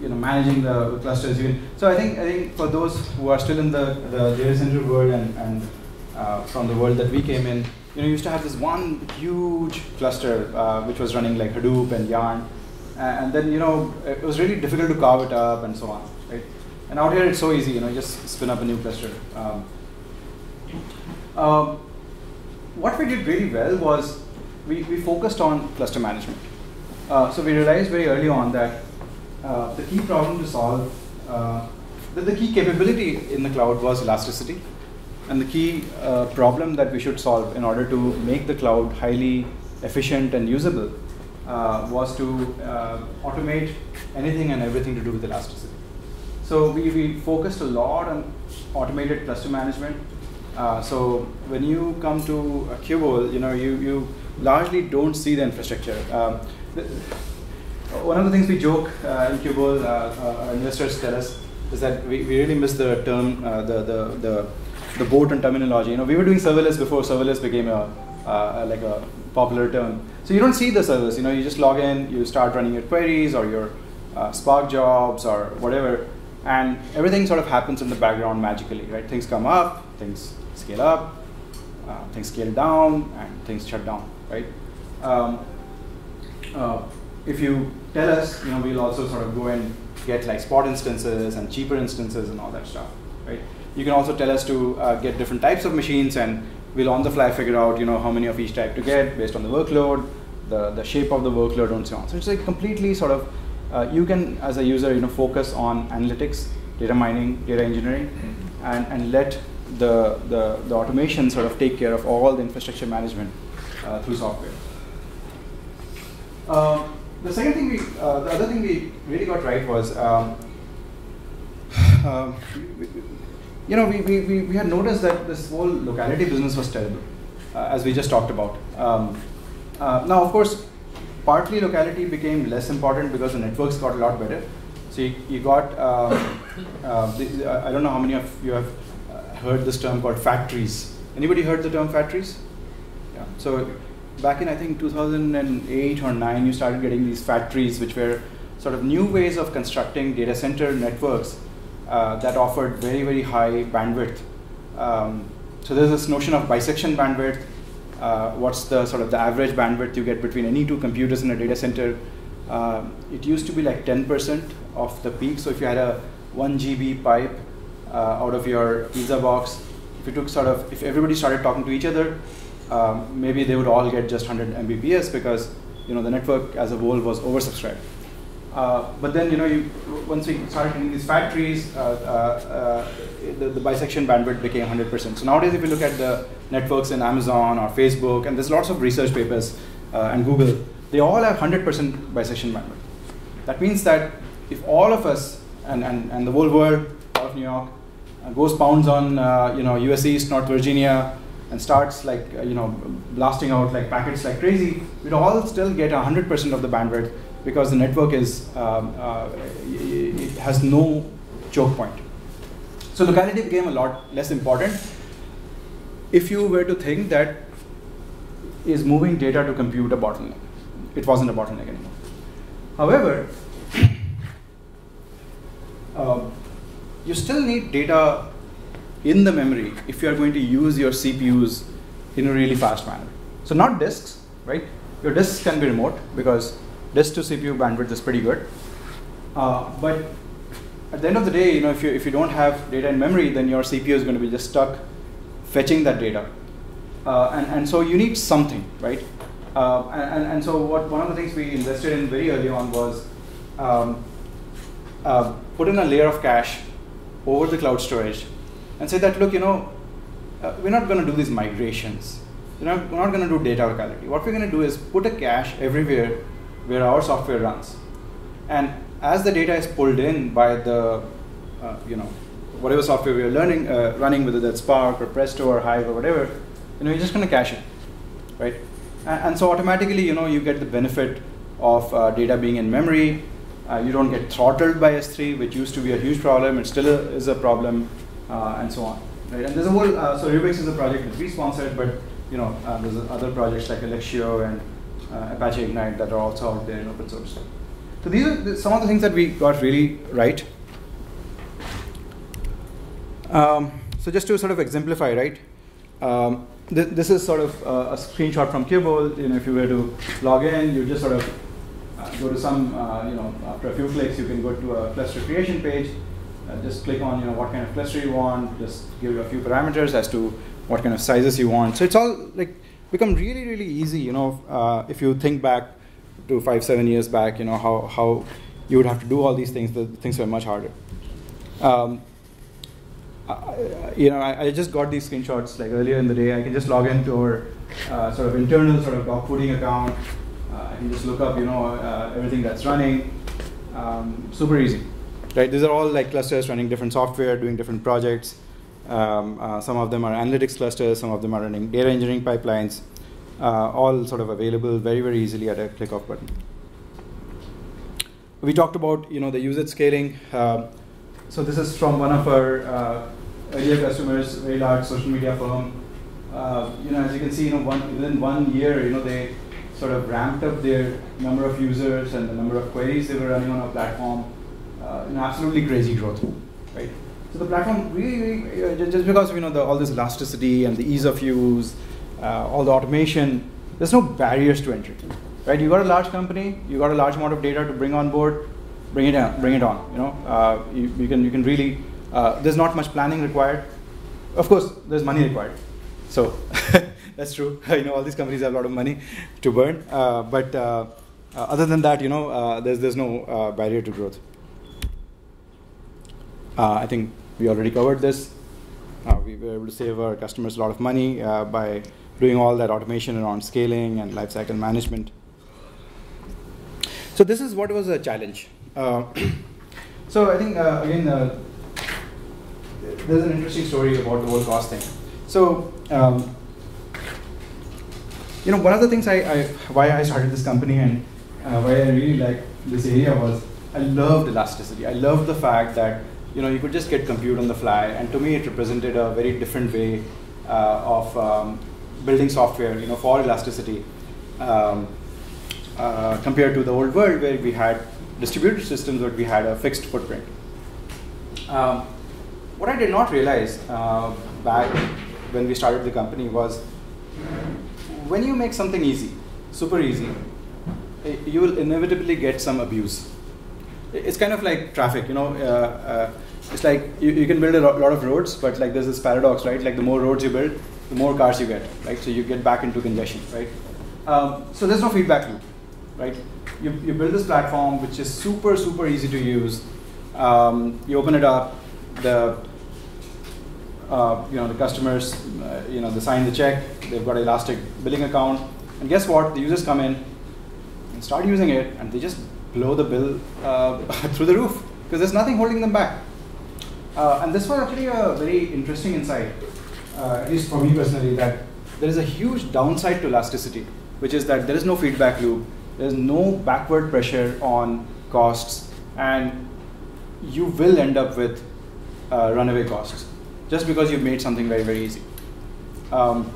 you know managing the clusters. so I think I think for those who are still in the, the data center world and, and uh, from the world that we came in, you know, used to have this one huge cluster uh, which was running like Hadoop and Yarn, and then you know it was really difficult to carve it up and so on, right? And out here it's so easy, you know, just spin up a new cluster. Um, um, what we did really well was we, we focused on cluster management. Uh, so we realized very early on that uh, the key problem to solve, uh, the, the, key capability in the cloud was elasticity. And the key uh, problem that we should solve in order to make the cloud highly efficient and usable uh, was to uh, automate anything and everything to do with elasticity. So we, we focused a lot on automated cluster management. so when you come to a Qubole, you know, you, you largely don't see the infrastructure. Um, one of the things we joke uh, in Qubole, uh, uh, investors tell us, is that we, we really miss the term, uh, the, the, the, the boat and terminology. You know, we were doing serverless before serverless became a, uh, like a popular term. So you don't see the service, you know, you just log in, you start running your queries or your uh, Spark jobs or whatever, and everything sort of happens in the background magically, right? Things come up, things scale up, things scale down, and things shut down, right? Um, if you tell us, you know, we'll also sort of go and get like spot instances and cheaper instances and all that stuff, right? You can also tell us to uh, get different types of machines and we'll on the fly figure out, you know, how many of each type to get based on the workload, the, the shape of the workload and so on. So it's like completely sort of uh, you can, as a user, you know, focus on analytics, data mining, data engineering, and, and let the, the, the automation sort of take care of all the infrastructure management uh, through software. The second thing we, uh, the other thing we really got right was, um, um, you know, we, we, we had noticed that this whole locality business was terrible, uh, as we just talked about. Um, uh, now, of course, partly locality became less important because the networks got a lot better. So you, you got, um, uh, the, uh, I don't know how many of you have uh, heard this term called fat trees. Anybody heard the term fat trees? Yeah. So back in I think 2008 or 9, you started getting these fat trees, which were sort of new ways of constructing data center networks uh, that offered very, very high bandwidth. Um, so there's this notion of bisection bandwidth. Uh, what's the sort of the average bandwidth you get between any two computers in a data center? Uh, it used to be like 10% of the peak. So if you had a 1 GB pipe uh, out of your pizza box, if you took sort of, if everybody started talking to each other, um, maybe they would all get just 100 Mbps because you know the network as a whole was oversubscribed. Uh, but then, you know, you, once we started getting these fat trees, uh, uh, uh, the, the, bisection bandwidth became 100%. So nowadays, if you look at the networks in Amazon or Facebook, and there's lots of research papers uh, and Google, they all have 100% bisection bandwidth. That means that if all of us and, and, and the whole world, all of New York, goes pounds on, you know, US East, North Virginia, and starts like, you know, blasting out like packets like crazy, we'd all still get 100% of the bandwidth because the network is um, uh, it has no choke point. So locality became a lot less important. If you were to think that is moving data to compute a bottleneck, it wasn't a bottleneck anymore. However, uh, you still need data in the memory if you are going to use your CPUs in a really fast manner. So not disks, right? Your disks can be remote because disk to CPU bandwidth is pretty good. Uh, but at the end of the day, you know, if you, if you don't have data in memory, then your CPU is going to be just stuck fetching that data. Uh, and, and so you need something, right? Uh, and, and so what one of the things we invested in very early on was um, uh, put in a layer of cache over the cloud storage and say that, look, you know, uh, we're not going to do these migrations. You know, we're not going to do data locality. What we're going to do is put a cache everywhere where our software runs. And as the data is pulled in by the, uh, you know, whatever software we are learning, uh, running, whether that's Spark or Presto or Hive or whatever, you know, you're just going to cache it, right? And, and, so automatically, you know, you get the benefit of uh, data being in memory. Uh, you don't get throttled by S3, which used to be a huge problem. It still is a problem, and so on. Right? And there's a whole. Uh, so Rubix is a project that we sponsored, but you know, there's other projects like Alluxio and uh, Apache Ignite that are also out there in open source. So these are some of the things that we got really right. Um, so just to sort of exemplify, right? Um, th this is sort of uh, a screenshot from Qubole. You know, if you were to log in, you just sort of uh, go to some, uh, you know, after a few clicks, you can go to a cluster creation page. Uh, just click on, you know, what kind of cluster you want. Just give you a few parameters as to what kind of sizes you want. So it's all like become really, really easy, you know, uh, if you think back to five, seven years back, you know, how, how you would have to do all these things, the things were much harder. Um, I, you know, I, I, just got these screenshots like earlier in the day. I can just log into our uh, sort of internal sort of dogfooding account. Uh, I can just look up, you know, uh, everything that's running. Um, super easy, right? These are all like clusters running different software, doing different projects. Um, uh, some of them are analytics clusters, some of them are running data engineering pipelines, uh, all sort of available very, very easily at a click of button. We talked about you know the usage scaling. Uh, so this is from one of our uh, earlier customers, very large social media firm. Uh, you know, as you can see, you know, one, within one year, you know, they sort of ramped up their number of users and the number of queries they were running on our platform. Uh, an absolutely crazy growth, right? So the platform really, really uh, just because you know the, all this elasticity and the ease of use, uh, all the automation, there's no barriers to entry, right? You got a large company, you got a large amount of data to bring on board, bring it on, bring it on. You know, you, you, can you can really. Uh, there's not much planning required. Of course, there's money required. So that's true. you know, all these companies have a lot of money to burn, uh, but Uh, other than that, you know, there's, there's no barrier to growth. Uh, I think we already covered this. Uh, we were able to save our customers a lot of money uh, by doing all that automation around scaling and lifecycle management. So this is what was a challenge. so I think, again, there's an interesting story about the whole cost thing. So, um, you know, one of the things I, I, why I started this company and uh, why I really like this area was I loved elasticity. I loved the fact that you know you could just get compute on the fly, and to me it represented a very different way uh, of um, building software. You know, for elasticity um, uh, compared to the old world where we had distributed systems, where we had a fixed footprint. Um, what I did not realize uh, back when we started the company was when you make something easy, super easy, eh, you will inevitably get some abuse. It's kind of like traffic, you know. Uh, uh, it's like you, you can build a lot of roads, but like there's this paradox, right? Like the more roads you build, the more cars you get, right? So you get back into congestion, right? Um, so there's no feedback loop, right? You, you build this platform which is super, super easy to use. Um, you open it up, the uh, you know, the customers, uh, you know, they sign the check, they've got an Elastic billing account, and guess what? The users come in and start using it, and they just blow the bill uh, through the roof because there's nothing holding them back. Uh, and this was actually a very interesting insight, uh, at least for me personally, that there is a huge downside to elasticity, which is that there is no feedback loop, there's no backward pressure on costs, and you will end up with uh, runaway costs just because you've made something very, very easy. Um,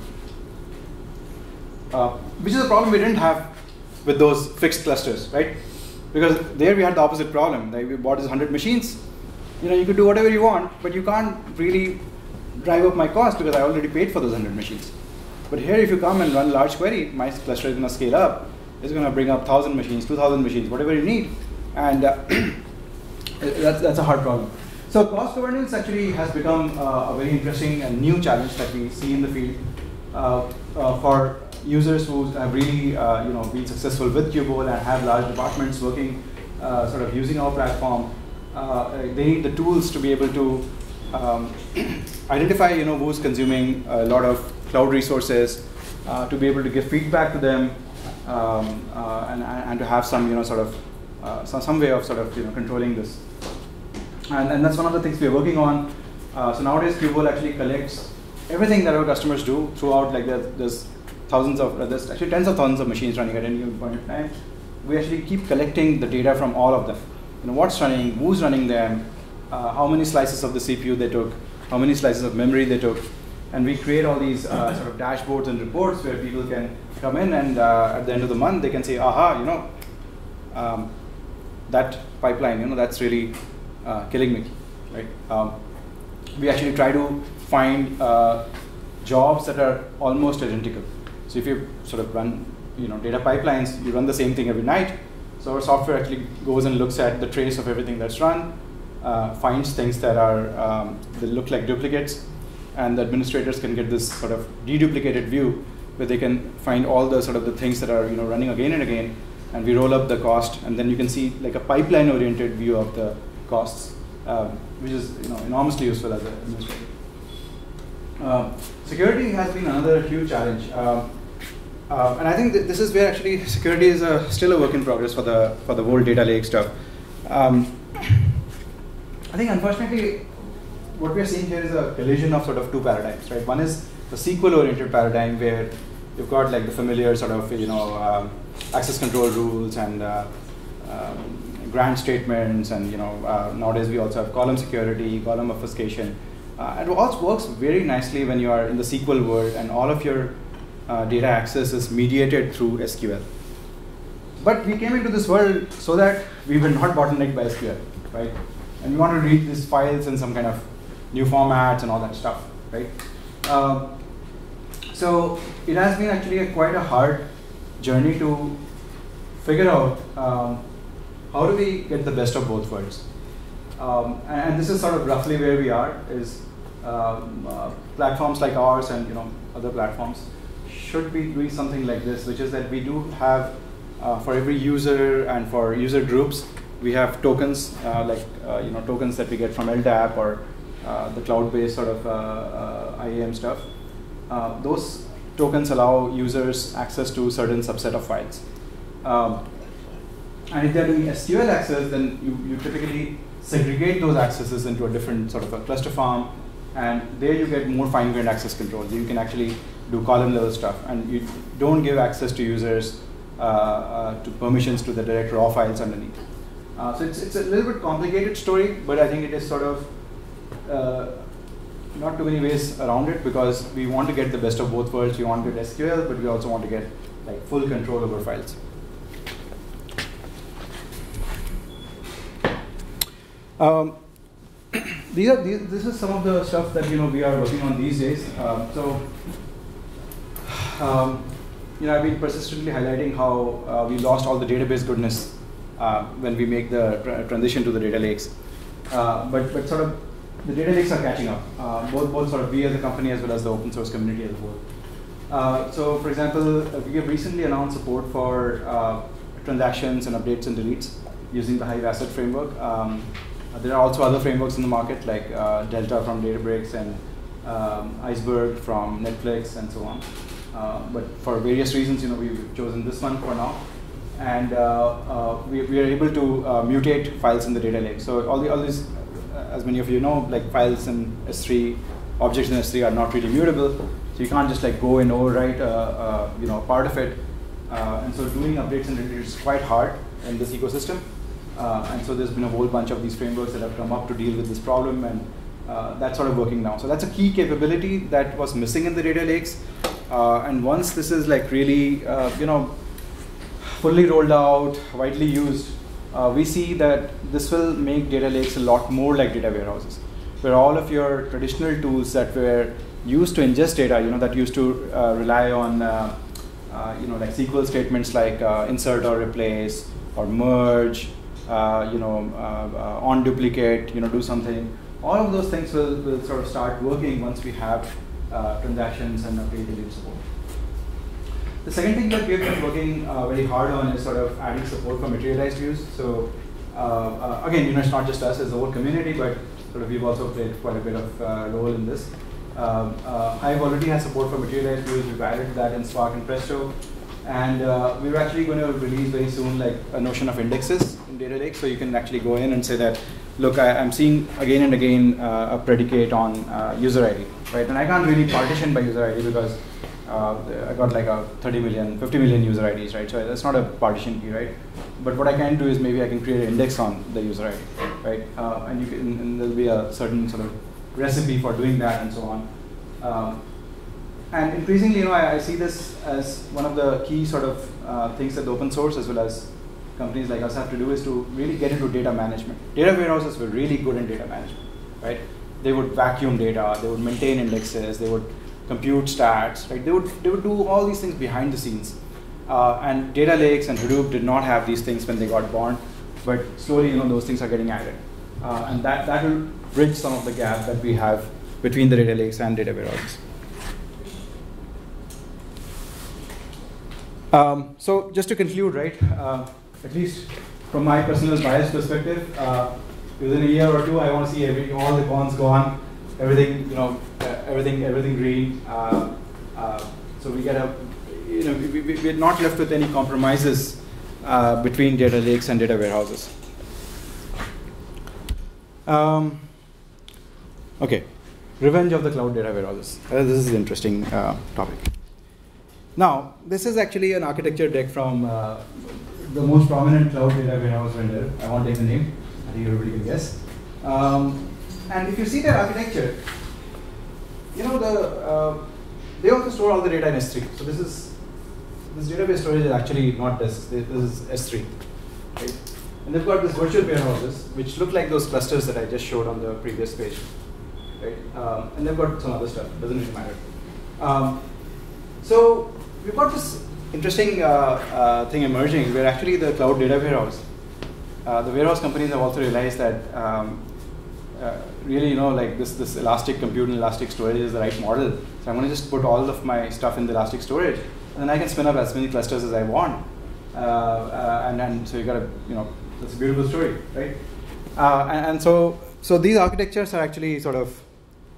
uh, which is a problem we didn't have with those fixed clusters, right? Because there we had the opposite problem. Like we bought these 100 machines. You know, you could do whatever you want, but you can't really drive up my cost because I already paid for those 100 machines. But here, if you come and run large query, my cluster is going to scale up. It's going to bring up 1,000 machines, 2,000 machines, whatever you need. And uh, that's, that's a hard problem. So cost governance actually has become uh, a very interesting and new challenge that we see in the field uh, uh, for users who have really uh, you know been successful with Qubole and have large departments working uh, sort of using our platform. Uh, they need the tools to be able to um, identify you know who's consuming a lot of cloud resources, to be able to give feedback to them, um, and, and to have some you know sort of some, some way of sort of you know controlling this. And, and that's one of the things we're working on. Uh, so nowadays, Qubole actually collects everything that our customers do throughout, like there's thousands of, uh, there's actually tens of thousands of machines running at any given point in time. We actually keep collecting the data from all of them. You know, what's running, who's running them, uh, how many slices of the CPU they took, how many slices of memory they took. And we create all these uh, sort of dashboards and reports where people can come in and uh, at the end of the month, they can say, aha, you know, um, that pipeline, you know, that's really uh, killing me, right? Um, we actually try to find uh, jobs that are almost identical. So if you sort of run, you know, data pipelines, you run the same thing every night. So our software actually goes and looks at the trace of everything that's run, uh, finds things that are um, that look like duplicates, and the administrators can get this sort of deduplicated view where they can find all the sort of the things that are you know running again and again, and we roll up the cost, and then you can see like a pipeline-oriented view of the costs, um, which is you know, enormously useful as an administrator. Um, security has been another huge challenge. Um, uh, and I think this is where actually security is a, still a work in progress for the, for the whole data lake stuff. Um, I think unfortunately, what we're seeing here is a collision of sort of two paradigms, right? One is the SQL-oriented paradigm where you've got like the familiar sort of, you know, um, access control rules and uh, um, grant statements, and you know uh, nowadays we also have column security, column obfuscation. Uh, it all works very nicely when you are in the SQL world and all of your uh, data access is mediated through SQL. But we came into this world so that we were not bottlenecked by SQL, right? And we want to read these files in some kind of new formats and all that stuff, right? Um, so it has been actually a, quite a hard journey to figure out um, how do we get the best of both worlds? Um, and this is sort of roughly where we are, is um, uh, platforms like ours and you know other platforms should be doing something like this, which is that we do have uh, for every user and for user groups, we have tokens uh, like uh, you know tokens that we get from LDAP or uh, the cloud-based sort of IAM stuff. those tokens allow users access to certain subset of files. Um, and if they're doing SQL access, then you, you typically segregate those accesses into a different sort of a cluster farm, and there you get more fine-grained access control. You can actually do column level stuff, and you don't give access to users uh, uh, to permissions to the direct raw files underneath. Uh, so it's, it's a little bit complicated story, but I think it is sort of uh, not too many ways around it because we want to get the best of both worlds. We want to get SQL, but we also want to get like full control over files. Um, these are these, this is some of the stuff that you know we are working on these days. Um, so um, you know I've been persistently highlighting how uh, we lost all the database goodness uh, when we make the tra transition to the data lakes. Uh, but but sort of the data lakes are catching up. Uh, both both sort of we as a company as well as the open source community as a whole. Uh, so for example, uh, we have recently announced support for transactions and updates and deletes using the Hive ACID framework. Um, there are also other frameworks in the market like Delta from Databricks and um, Iceberg from Netflix and so on. Uh, but for various reasons, you know, we've chosen this one for now. And we, we, are able to mutate files in the data lake. So all, the, all these, as many of you know, like files in S3, objects in S3 are not really mutable. So you can't just like go and overwrite you know, part of it. Uh, and so doing updates and deletes is quite hard in this ecosystem. Uh, and so there's been a whole bunch of these frameworks that have come up to deal with this problem, and uh, that's sort of working now. So that's a key capability that was missing in the data lakes. Uh, and once this is like really, uh, you know, fully rolled out, widely used, uh, we see that this will make data lakes a lot more like data warehouses, where all of your traditional tools that were used to ingest data, you know, that used to uh, rely on, you know, like SQL statements like insert or replace or merge uh, you know, uh, uh, on duplicate, you know, do something. All of those things will, will sort of start working once we have transactions and update delete support. The second thing that we've been working uh, very hard on is sort of adding support for materialized views. So uh, uh, again, you know, it's not just us as a whole community, but sort of we've also played quite a bit of role in this. Um, Hive already has support for materialized views. We've added that in Spark and Presto. And we're actually going to release very soon like a notion of indexes in data lake. So you can actually go in and say that, look, I, am seeing again and again uh, a predicate on uh, user ID, right? And I can't really partition by user ID because uh, I got like a 30 million, 50 million user IDs, right? So that's not a partition key, right? But what I can do is maybe I can create an index on the user ID, right? Uh, and you can, and there'll be a certain sort of recipe for doing that and so on. Um, and increasingly, you know, I, I, see this as one of the key sort of uh, things that open source as well as companies like us have to do is to really get into data management. Data warehouses were really good in data management, right? They would vacuum data, they would maintain indexes, they would compute stats, right? They would, they would do all these things behind the scenes. Uh, and data lakes and Hadoop did not have these things when they got born, but slowly, you know, those things are getting added. Uh, and that, that will bridge some of the gap that we have between the data lakes and data warehouses. Um, so just to conclude, right, uh, at least from my personal bias perspective, uh, within a year or two, I want to see every, all the cons gone, everything, you know, uh, everything, everything green. Uh, uh so we get a, you know, we, we, we're not left with any compromises uh, between data lakes and data warehouses. Um, okay, revenge of the cloud data warehouses. Uh, this is an interesting topic. Now, this is actually an architecture deck from the most prominent cloud data warehouse vendor. I won't take the name. I think everybody can guess. Um, and if you see their architecture, you know the uh, they also store all the data in S3. So this is this database storage is actually not this. This is S3. Right? And they've got this virtual warehouses, which look like those clusters that I just showed on the previous page. Right? Um, and they've got some other stuff. Doesn't really matter. Um, so we've got this interesting uh, uh, thing emerging where actually the cloud data warehouse, uh, the warehouse companies have also realized that um, really, you know, like this, this elastic compute and elastic storage is the right model. So I'm going to just put all of my stuff in the elastic storage, and then I can spin up as many clusters as I want. and and so you got a you know that's a beautiful story, right? Uh, and, and so so these architectures are actually sort of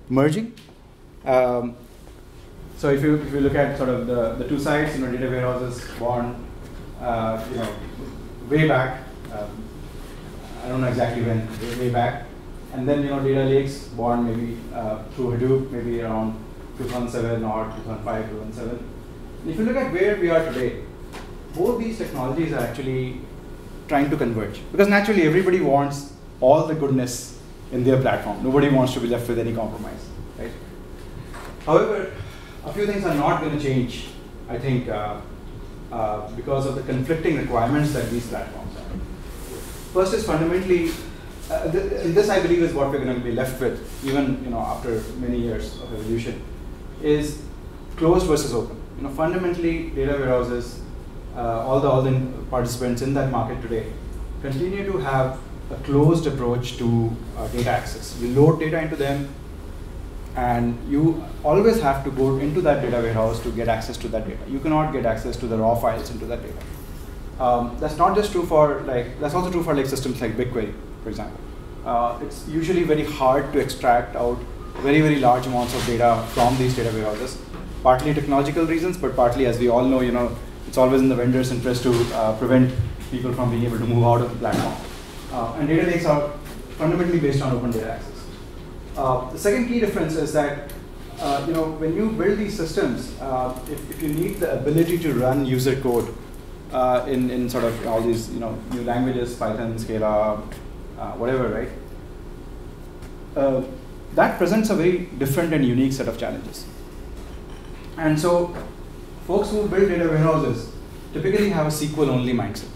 merging. Um, so if you if you look at sort of the, the two sides, you know, data warehouses born, uh, you know, way back. Um, I don't know exactly when, way, way back, and then you know data lakes born maybe uh, through Hadoop, maybe around 2007 or 2005, 2007. And if you look at where we are today, both these technologies are actually trying to converge because naturally everybody wants all the goodness in their platform. Nobody wants to be left with any compromise, right? However, a few things are not going to change, I think, uh, uh, because of the conflicting requirements that these platforms have. First is fundamentally, uh, th- this I believe is what we're going to be left with, even you know after many years of evolution, is closed versus open. You know, fundamentally, data warehouses, uh, all the all the participants in that market today, continue to have a closed approach to uh, data access. You load data into them, and you always have to go into that data warehouse to get access to that data. You cannot get access to the raw files into that data. Um, that's not just true for like that's also true for like systems like BigQuery, for example. Uh, it's usually very hard to extract out very very large amounts of data from these data warehouses, partly technological reasons, but partly as we all know, you know, it's always in the vendor's interest to uh, prevent people from being able to move out of the platform. Uh, and data lakes are fundamentally based on open data access. Uh, the second key difference is that uh, you know when you build these systems, uh, if, if you need the ability to run user code uh, in, in sort of all these you know new languages, Python, Scala, whatever, right? That presents a very different and unique set of challenges. And so, folks who build data warehouses typically have a SQL only mindset.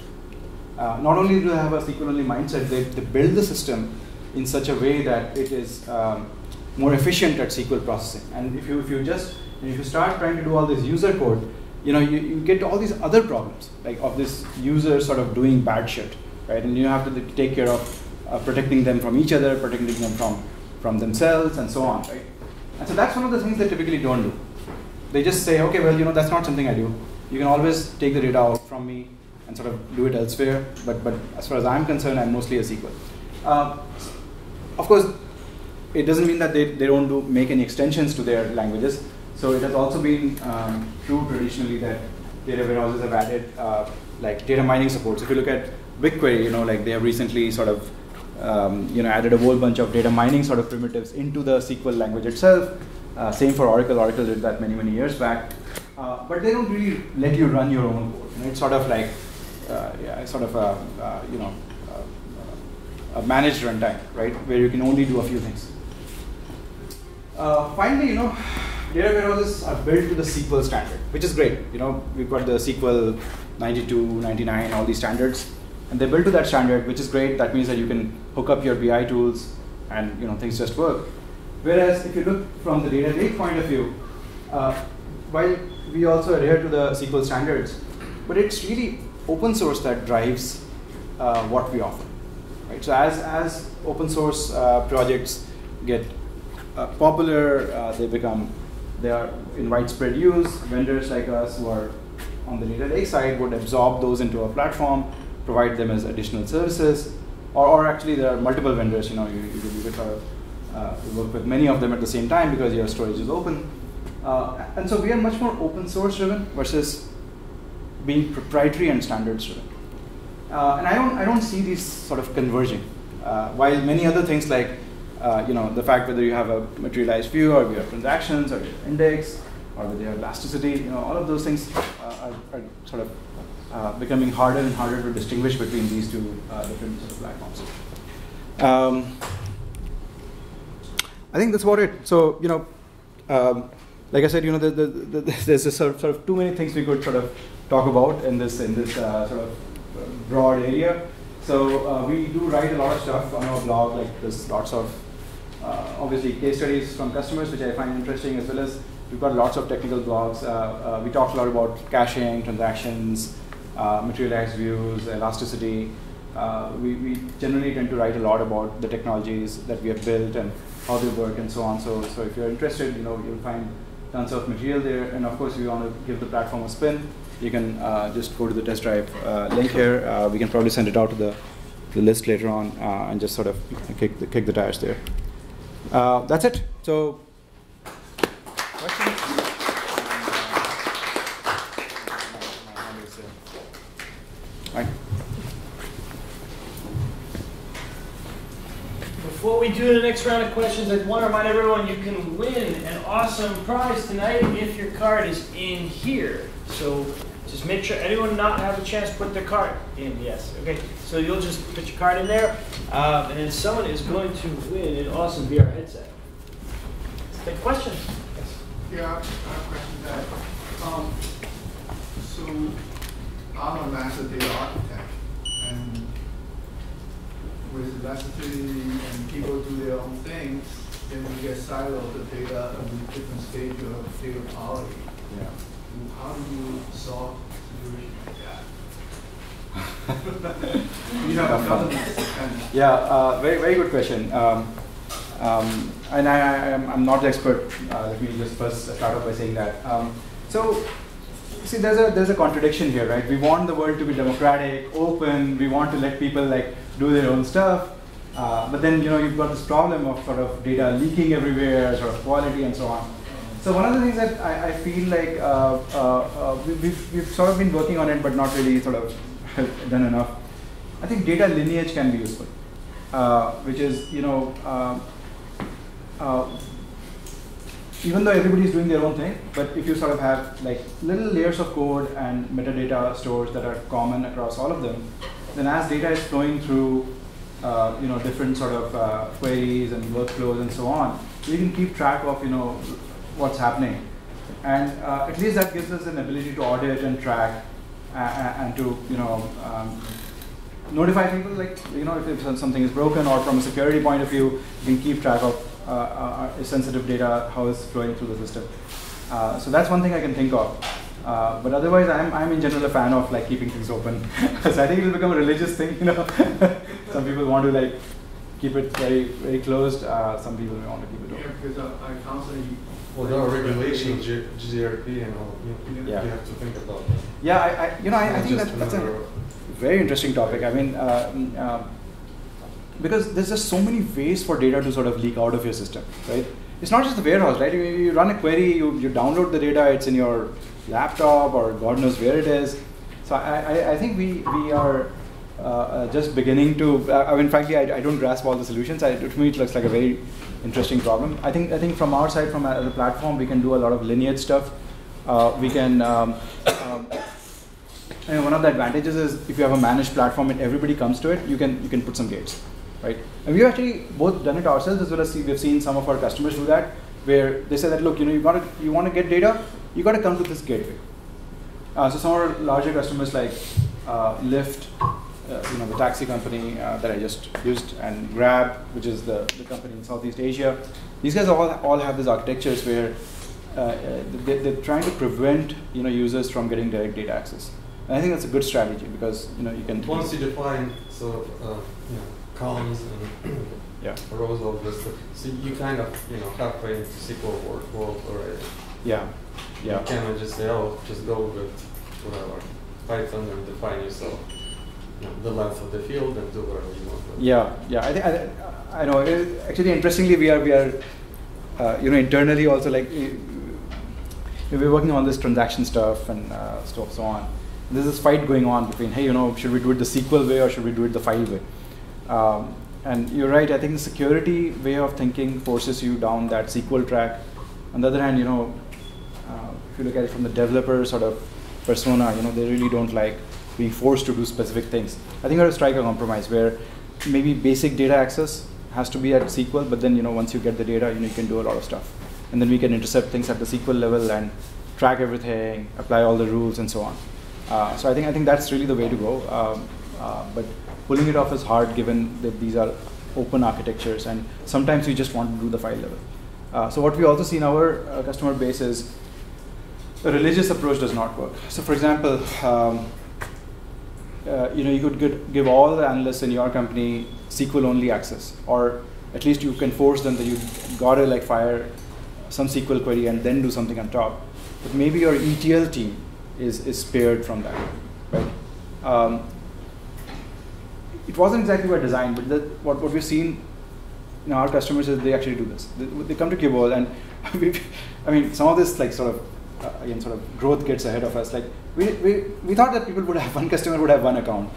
Uh, not only do they have a SQL only mindset, they, they build the system in such a way that it is um, more efficient at SQL processing. And if you if you just if you start trying to do all this user code, you know you, you get all these other problems like of this user sort of doing bad shit, right? And you have to take care of uh, protecting them from each other, protecting them from from themselves, and so on, right? And so that's one of the things they typically don't do. They just say, okay, well, you know, that's not something I do. You can always take the data out from me and sort of do it elsewhere. But but as far as I'm concerned, I'm mostly a SQL. Uh, of course, it doesn't mean that they, they don't do make any extensions to their languages. So it has also been um, true traditionally that data warehouses have added uh, like data mining supports. If you look at BigQuery, you know, like they have recently sort of um, you know added a whole bunch of data mining sort of primitives into the SQL language itself. Uh, same for Oracle. Oracle did that many many years back. Uh, but they don't really let you run your own code. You know, it's sort of like uh, yeah, sort of a, uh, you know a managed runtime, right, where you can only do a few things. Uh, finally, you know, data warehouses are built to the SQL standard, which is great. You know, we've got the SQL 92, 99, all these standards, and they're built to that standard, which is great. That means that you can hook up your BI tools, and you know things just work. Whereas if you look from the data lake point of view, uh, while we also adhere to the SQL standards, but it's really open source that drives uh, what we offer. Right? So as, as open source uh, projects get uh, popular, uh, they become, they are in widespread use, vendors like us who are on the data lake side would absorb those into a platform, provide them as additional services, or, or actually there are multiple vendors, you know, you, you, you uh, work with many of them at the same time because your storage is open. Uh, and so we are much more open source driven versus being proprietary and standards driven. Uh, and I don't, I don't see these sort of converging. Uh, while many other things like, uh, you know, the fact whether you have a materialized view or you have transactions or index or whether you have elasticity, you know, all of those things are, are, sort of uh, becoming harder and harder to distinguish between these two uh, different sort of platforms. Um, I think that's about it. So, you know, um, like I said, you know, the, the, the, there's sort of, sort of too many things we could sort of talk about in this in this uh, sort of broad area. So uh, we do write a lot of stuff on our blog. Like there's lots of uh, obviously case studies from customers, which I find interesting, as well as we've got lots of technical blogs. Uh, uh, we talked a lot about caching, transactions, uh, materialized views, elasticity. we, we generally tend to write a lot about the technologies that we have built and how they work and so on. So, so if you're interested, you know, you'll find tons of material there. And of course, you want to give the platform a spin, you can uh, just go to the test drive uh, link here. Uh, we can probably send it out to the, the list later on uh, and just sort of kick the, kick the tires there. Uh, that's it. So, questions? Right.
Before we do the next round of questions, I want to remind everyone you can win an awesome prize tonight if your card is in here. So just make sure anyone not have a chance to put their card in. Yes. Okay. So you'll just put your card in there, um, and then someone is going to win an awesome VR headset. Take a question. Yes.
Yeah, I have a question that, um, so I'm a master data architect and with elasticity and people do their own things, then we get siloed the data in different stages of data quality.
Yeah.
How do you solve a situation like that? You have and
Yeah, uh, very very good question. Um, um, and I, I, am I'm not the expert. Uh, let me just first start off by saying that. Um, so, see, there's a there's a contradiction here, right? We want the world to be democratic, open. We want to let people like do their own stuff. Uh, but then you know you've got this problem of sort of data leaking everywhere, sort of quality and so on. So one of the things that I, I feel like uh, uh, uh, we, we've, we've sort of been working on it, but not really sort of done enough. I think data lineage can be useful, uh, which is you know um, uh, even though everybody is doing their own thing, but if you sort of have like little layers of code and metadata stores that are common across all of them, then as data is flowing through uh, you know different sort of uh, queries and workflows and so on, you can keep track of you know what's happening, and uh, at least that gives us an ability to audit and track uh, and to you know um, notify people like you know if, if something is broken or from a security point of view, you can keep track of uh, uh, sensitive data, how it's flowing through the system. Uh, so that's one thing I can think of. Uh, but otherwise, I'm, I'm in general a fan of like keeping things open. so I think it'll become a religious thing, you know. some people want to like keep it very very closed. Uh, some people may want to keep it open.
yeah,
open.
because uh, I constantly.
Well, there are regulations, G- GRP and all, you,
Yeah.
you have to think about that.
Yeah, I, I you know I, I think that, that's a very interesting topic. I mean, uh, mm, uh, because there's just so many ways for data to sort of leak out of your system, right? It's not just the warehouse, right? You, you run a query, you, you download the data, it's in your laptop or God knows where it is. So I, I, I think we, we are uh, uh, just beginning to, uh, I mean, frankly, I, I don't grasp all the solutions. I, to me, it looks like a very interesting problem. I think, I think from our side, from the platform, we can do a lot of lineage stuff. Uh, we can, um, um, I mean, one of the advantages is if you have a managed platform and everybody comes to it, you can you can put some gates, right? And we've actually both done it ourselves as well as see, we've seen some of our customers do that, where they say that look, you know, you got to you want to get data, you got to come to this gateway. Uh, so some of our larger customers like uh, Lyft, you know, the taxi company uh, that I just used, and Grab, which is the, the company in Southeast Asia. These guys all all have these architectures where uh, uh, they, they're trying to prevent you know users from getting direct data access. And I think that's a good strategy because you know you can
Once you define so uh, you know, columns and
yeah
rows of this, so you kind of you know halfway into SQL world, world already.
yeah yeah
You cannot just say, oh, just go with whatever Python and define yourself the length of the field and you want.
Yeah, yeah. I think I, I know. Actually, interestingly, we are we are, uh, you know, internally also like we're working on this transaction stuff and uh, stuff so on. There's this fight going on between, hey, you know, should we do it the SQL way or should we do it the file way? Um, and you're right. I think the security way of thinking forces you down that SQL track. On the other hand, you know, uh, if you look at it from the developer sort of persona, you know, they really don't like being forced to do specific things. I think we have to strike a compromise where maybe basic data access has to be at SQL, but then you know once you get the data, you know you can do a lot of stuff, and then we can intercept things at the SQL level and track everything, apply all the rules, and so on. Uh, so I think I think that's really the way to go. Um, uh, but pulling it off is hard given that these are open architectures, and sometimes you just want to do the file level. Uh, so what we also see in our uh, customer base is a religious approach does not work. So for example, um, uh, you know, you could get, give all the analysts in your company SQL only access, or at least you can force them that you gotta like fire some SQL query and then do something on top. But maybe your ETL team is, is spared from that, right? Um, it wasn't exactly by design, but what, what we've seen in our customers is they actually do this. They, they come to Qubole and I mean, some of this like sort of, uh, again, sort of growth gets ahead of us. Like we, we, we thought that people would have, one customer would have one account.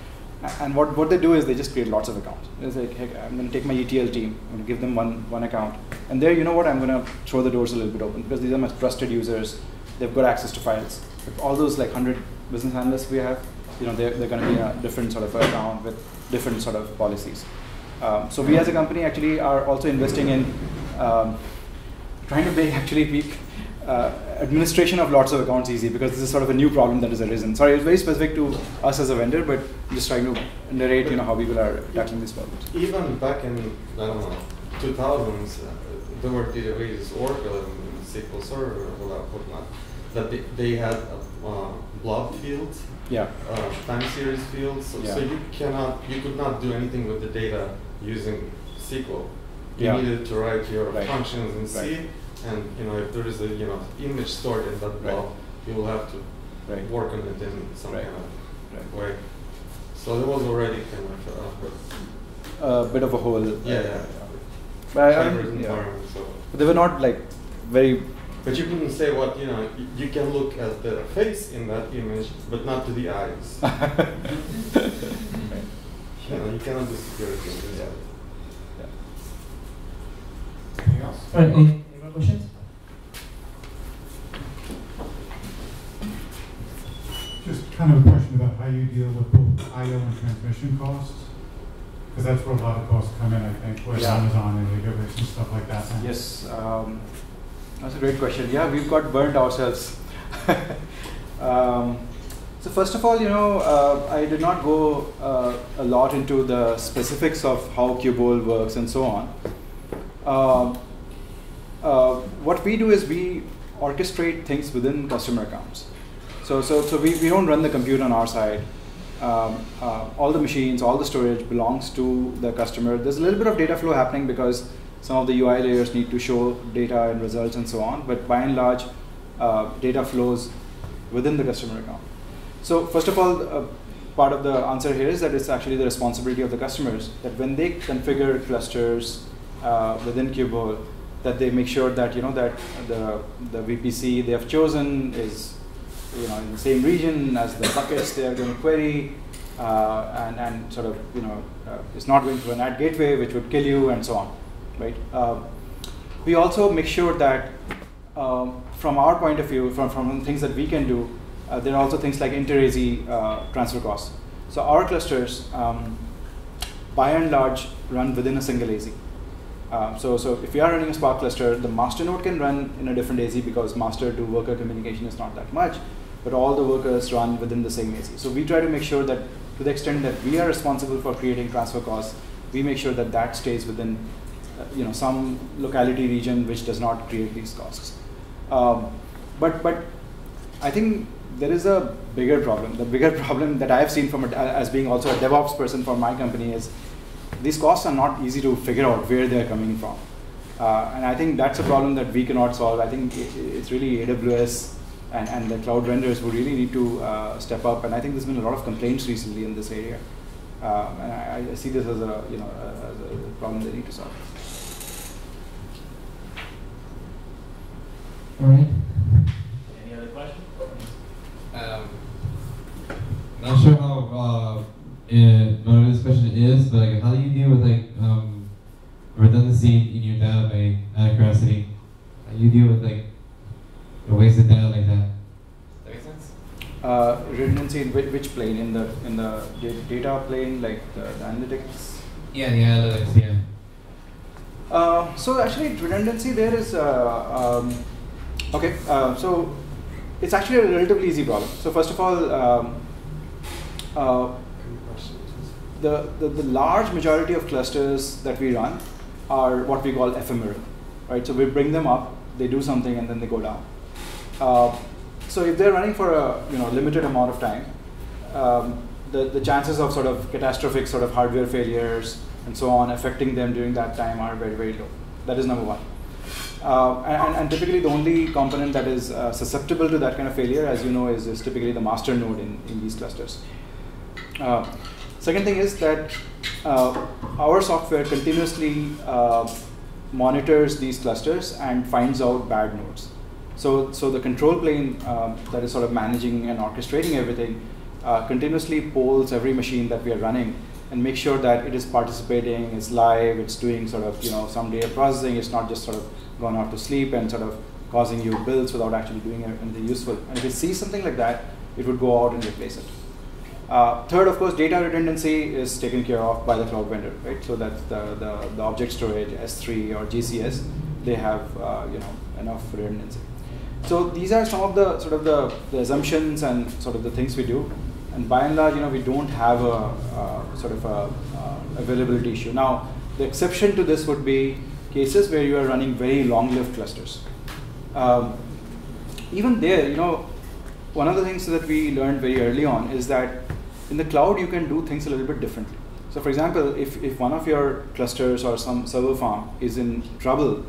And what, what they do is they just create lots of accounts. It's like, hey, I'm going to take my ETL team, to give them one, one account. And there, you know what, I'm going to throw the doors a little bit open because these are my trusted users. They've got access to files. All those like 100 business analysts we have, you know, they're, they're going to be a different sort of account with different sort of policies. Um, so we as a company actually are also investing in um, trying to make actually make uh, administration of lots of accounts easy because this is sort of a new problem that has arisen. Sorry, it's very specific to us as a vendor, but I'm just trying to narrate, you know, how people are tackling these problems.
Even back in, I don't know, 2000s, uh, there were databases, Oracle and SQL Server, whatnot, that they, they had uh, blob fields,
Yeah.
uh, time series fields, so, so you cannot, you could not do anything with the data using SQL. You
Yeah.
needed to write your
Right.
functions in C,
Right.
And you know if there is a you know image stored in that
Right.
blob, you will have to
Right.
work on it in some
Right.
kind of
Right.
way. So there was already kind of uh,
A bit of a hole.
yeah, yeah,
But I- I
hybrid
yeah.
environment. So,
But they were not like very.
but you couldn't say what you know. y- You can look at the face in that image, but not to the eyes. you know, you cannot do security in this.
Yeah.
Anything else?
All right, any, any more questions?
Just kind of a question about how you deal with both I/O and transmission costs? Because that's where a lot of costs come in, I think, with
Yeah.
Amazon and AWS and stuff like that. now.
Yes, um, that's a great question. Yeah, we've got burnt ourselves. um, so first of all, you know, uh, I did not go uh, a lot into the specifics of how Qubole works and so on. Um, uh, what we do is we orchestrate things within customer accounts. So, so, so we, we don't run the compute on our side. Um, uh, all the machines, all the storage belongs to the customer. There's a little bit of data flow happening because some of the UI layers need to show data and results and so on. But by and large, uh, data flows within the customer account. So first of all, uh, part of the answer here is that it's actually the responsibility of the customers that when they configure clusters uh, within Qubole, that they make sure that you know that the the VPC they have chosen is you know in the same region as the buckets they are going to query, uh, and and sort of you know uh, it's not going through an NAT gateway which would kill you and so on, right? Um, we also make sure that um, from our point of view, from from things that we can do, uh, there are also things like inter-AZ uh, transfer costs. So our clusters, um, by and large, run within a single AZ. Um, so, so if we are running a Spark cluster, the master node can run in a different AZ because master to worker communication is not that much, but all the workers run within the same AZ. So we try to make sure that to the extent that we are responsible for creating transfer costs, we make sure that that stays within uh, you know, some locality region which does not create these costs. Um, but, but I think there is a bigger problem. The bigger problem that I have seen from a, as being also a DevOps person for my company is these costs are not easy to figure out where they're coming from. Uh, and I think that's a problem that we cannot solve. I think it, it's really AWS and, and the cloud vendors who really need to uh, step up. And I think there's been a lot of complaints recently in this area. Uh, and I, I see this as a, you know, as a problem they need to solve.
All right.
Any other questions?
Um, not sure how uh, it, what this question is, but like, how do you deal with like um, redundancy in your data bank accuracy? How do you deal with like the wasted data like that? Does that make sense?
Uh, redundancy in which, which plane? In the in the da- data plane, like the, the
Yeah, the analytics. Yeah.
Uh, so actually, redundancy there is uh, um, okay. Uh, so it's actually a relatively easy problem. So first of all, um, uh, the, the the large majority of clusters that we run are what we call ephemeral, right? So we bring them up, they do something, and then they go down. Uh, so if they're running for a you know limited amount of time, um, the the chances of sort of catastrophic sort of hardware failures and so on affecting them during that time are very very low. That is number one. Uh, and, and, typically the only component that is uh, susceptible to that kind of failure, as you know, is, is typically the master node in, in these clusters. Uh, second thing is that uh, our software continuously uh, monitors these clusters and finds out bad nodes. So, so the control plane um, that is sort of managing and orchestrating everything uh, continuously polls every machine that we are running and make sure that it is participating, it's live, it's doing sort of you know some data processing, it's not just sort of gone off to sleep and sort of causing you bills without actually doing anything useful. And if it sees something like that, it would go out and replace it. Uh, third, of course, data redundancy is taken care of by the cloud vendor, right? So that's the, the, the object storage, S3 or GCS, they have uh, you know enough redundancy. So these are some of the sort of the, the assumptions and sort of the things we do. And by and large, you know, we don't have a, a sort of a, uh, availability issue. Now, the exception to this would be cases where you are running very long-lived clusters. Um, even there, you know, one of the things that we learned very early on is that in the cloud you can do things a little bit differently. So for example, if, if one of your clusters or some server farm is in trouble,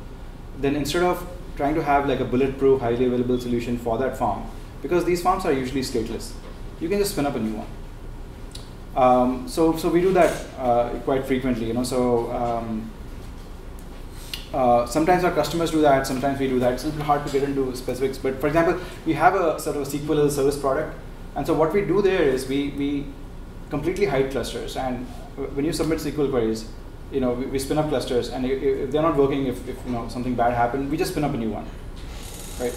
then instead of trying to have like a bulletproof, highly available solution for that farm, because these farms are usually stateless, you can just spin up a new one. Um, so, so we do that uh, quite frequently, you know. So um, uh, sometimes our customers do that, sometimes we do that. It's a little hard to get into specifics, but for example, we have a sort of a SQL as a service product, and so what we do there is we, we completely hide clusters, and when you submit SQL queries, you know, we, we spin up clusters, and if, they're not working, if, if you know something bad happened, we just spin up a new one, right?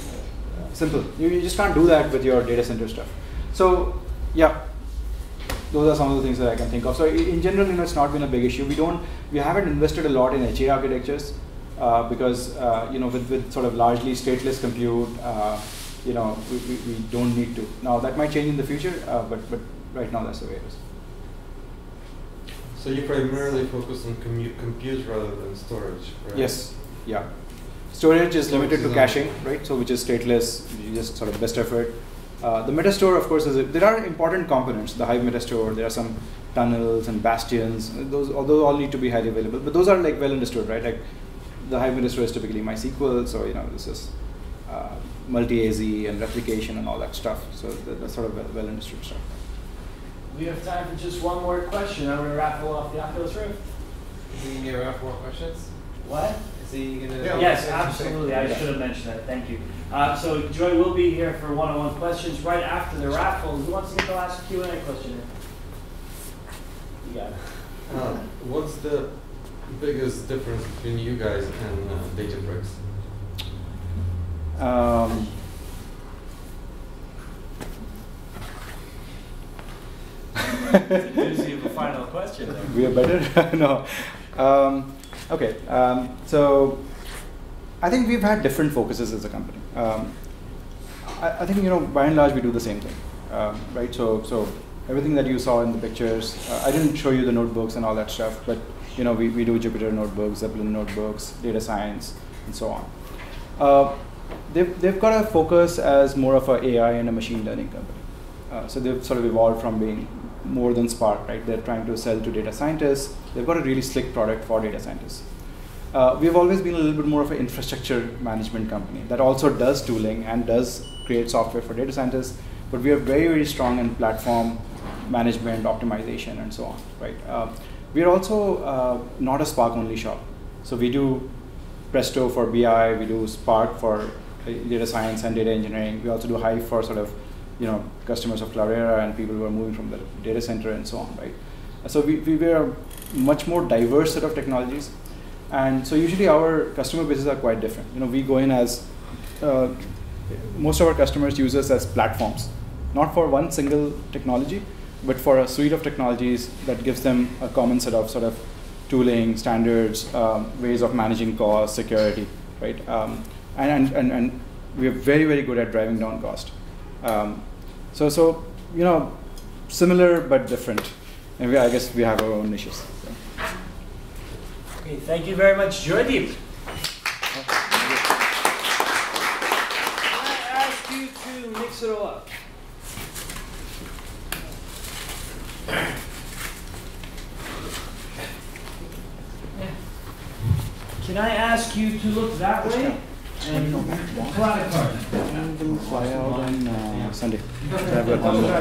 Simple. You, you just can't do that with your data center stuff. So yeah, those are some of the things that I can think of. So in general, you know, it's not been a big issue. We don't, we haven't invested a lot in HA architectures uh, because uh, you know, with, with sort of largely stateless compute, uh, you know, we, we, we, don't need to. Now that might change in the future, uh, but but right now that's the way it is.
So you primarily focus on compute rather than storage, right?
Yes. Yeah. Storage is limited to caching, right? So which is stateless. You just sort of best effort. Uh, the metastore, of course, is a, there are important components. The Hive metastore, there are some tunnels and bastions. Those, those all need to be highly available, but those are like well understood, right? Like the Hive metastore is typically MySQL, so you know this is uh, multi-AZ and replication and all that stuff. So that's sort of well, well understood stuff.
We have time for just one more question. I'm going to raffle off the Oculus Rift.
Is he going to raffle more questions?
What?
Is he going to?
Yeah, yes, absolutely. I should have mentioned that. Thank you. Uh, so Joy will be here for one-on-one questions right after the raffle. Who wants to get the last Q&A question? You got it.
Uh, what's the biggest difference between you guys and uh, Databricks? Um,
Doozy of a final question.
We are better? no. Um, okay. Um, so I think we've had different focuses as a company. Um, I, I, think you know, by and large, we do the same thing, um, right? So, so everything that you saw in the pictures, uh, I didn't show you the notebooks and all that stuff, but you know, we, we do Jupyter notebooks, Zeppelin notebooks, data science, and so on. Uh, they've, they've got a focus as more of an AI and a machine learning company. Uh, so they've sort of evolved from being more than Spark, right? They're trying to sell to data scientists. They've got a really slick product for data scientists. Uh, we've always been a little bit more of an infrastructure management company that also does tooling and does create software for data scientists, but we are very, very strong in platform management, optimization, and so on, right? Uh, we are also uh, not a Spark only shop. So we do Presto for BI, we do Spark for uh, data science and data engineering. We also do Hive for sort of, you know, customers of Cloudera and people who are moving from the data center and so on, right? So we, we were a much more diverse set of technologies. And so usually our customer bases are quite different. You know, we go in as, uh, most of our customers use us as platforms, not for one single technology, but for a suite of technologies that gives them a common set of sort of tooling, standards, um, ways of managing cost, security, right? Um, and, and, and we are very, very good at driving down cost. Um, so, so, you know, similar but different. And we, I guess we have our own niches. So.
Okay, thank you very much, Joydeep. Can I ask you to mix it all up? Can I ask you to look that way?
And fly out on uh, Sunday. I've got one more.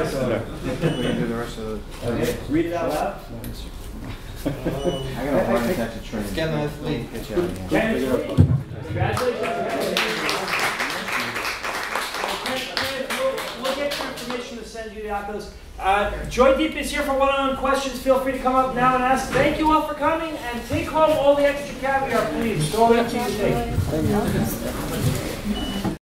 Yeah.
Read it out loud.
I gotta run and catch a train.
Kenneth Lee.
Get you out of here.
Kenneth Congratulations. We'll we'll get your information to send you the accolades. Uh, Joydeep is here for one-on-one questions. Feel free to come up now and ask. Thank you all for coming, and take home all the extra caviar, please. Throw it empty to take.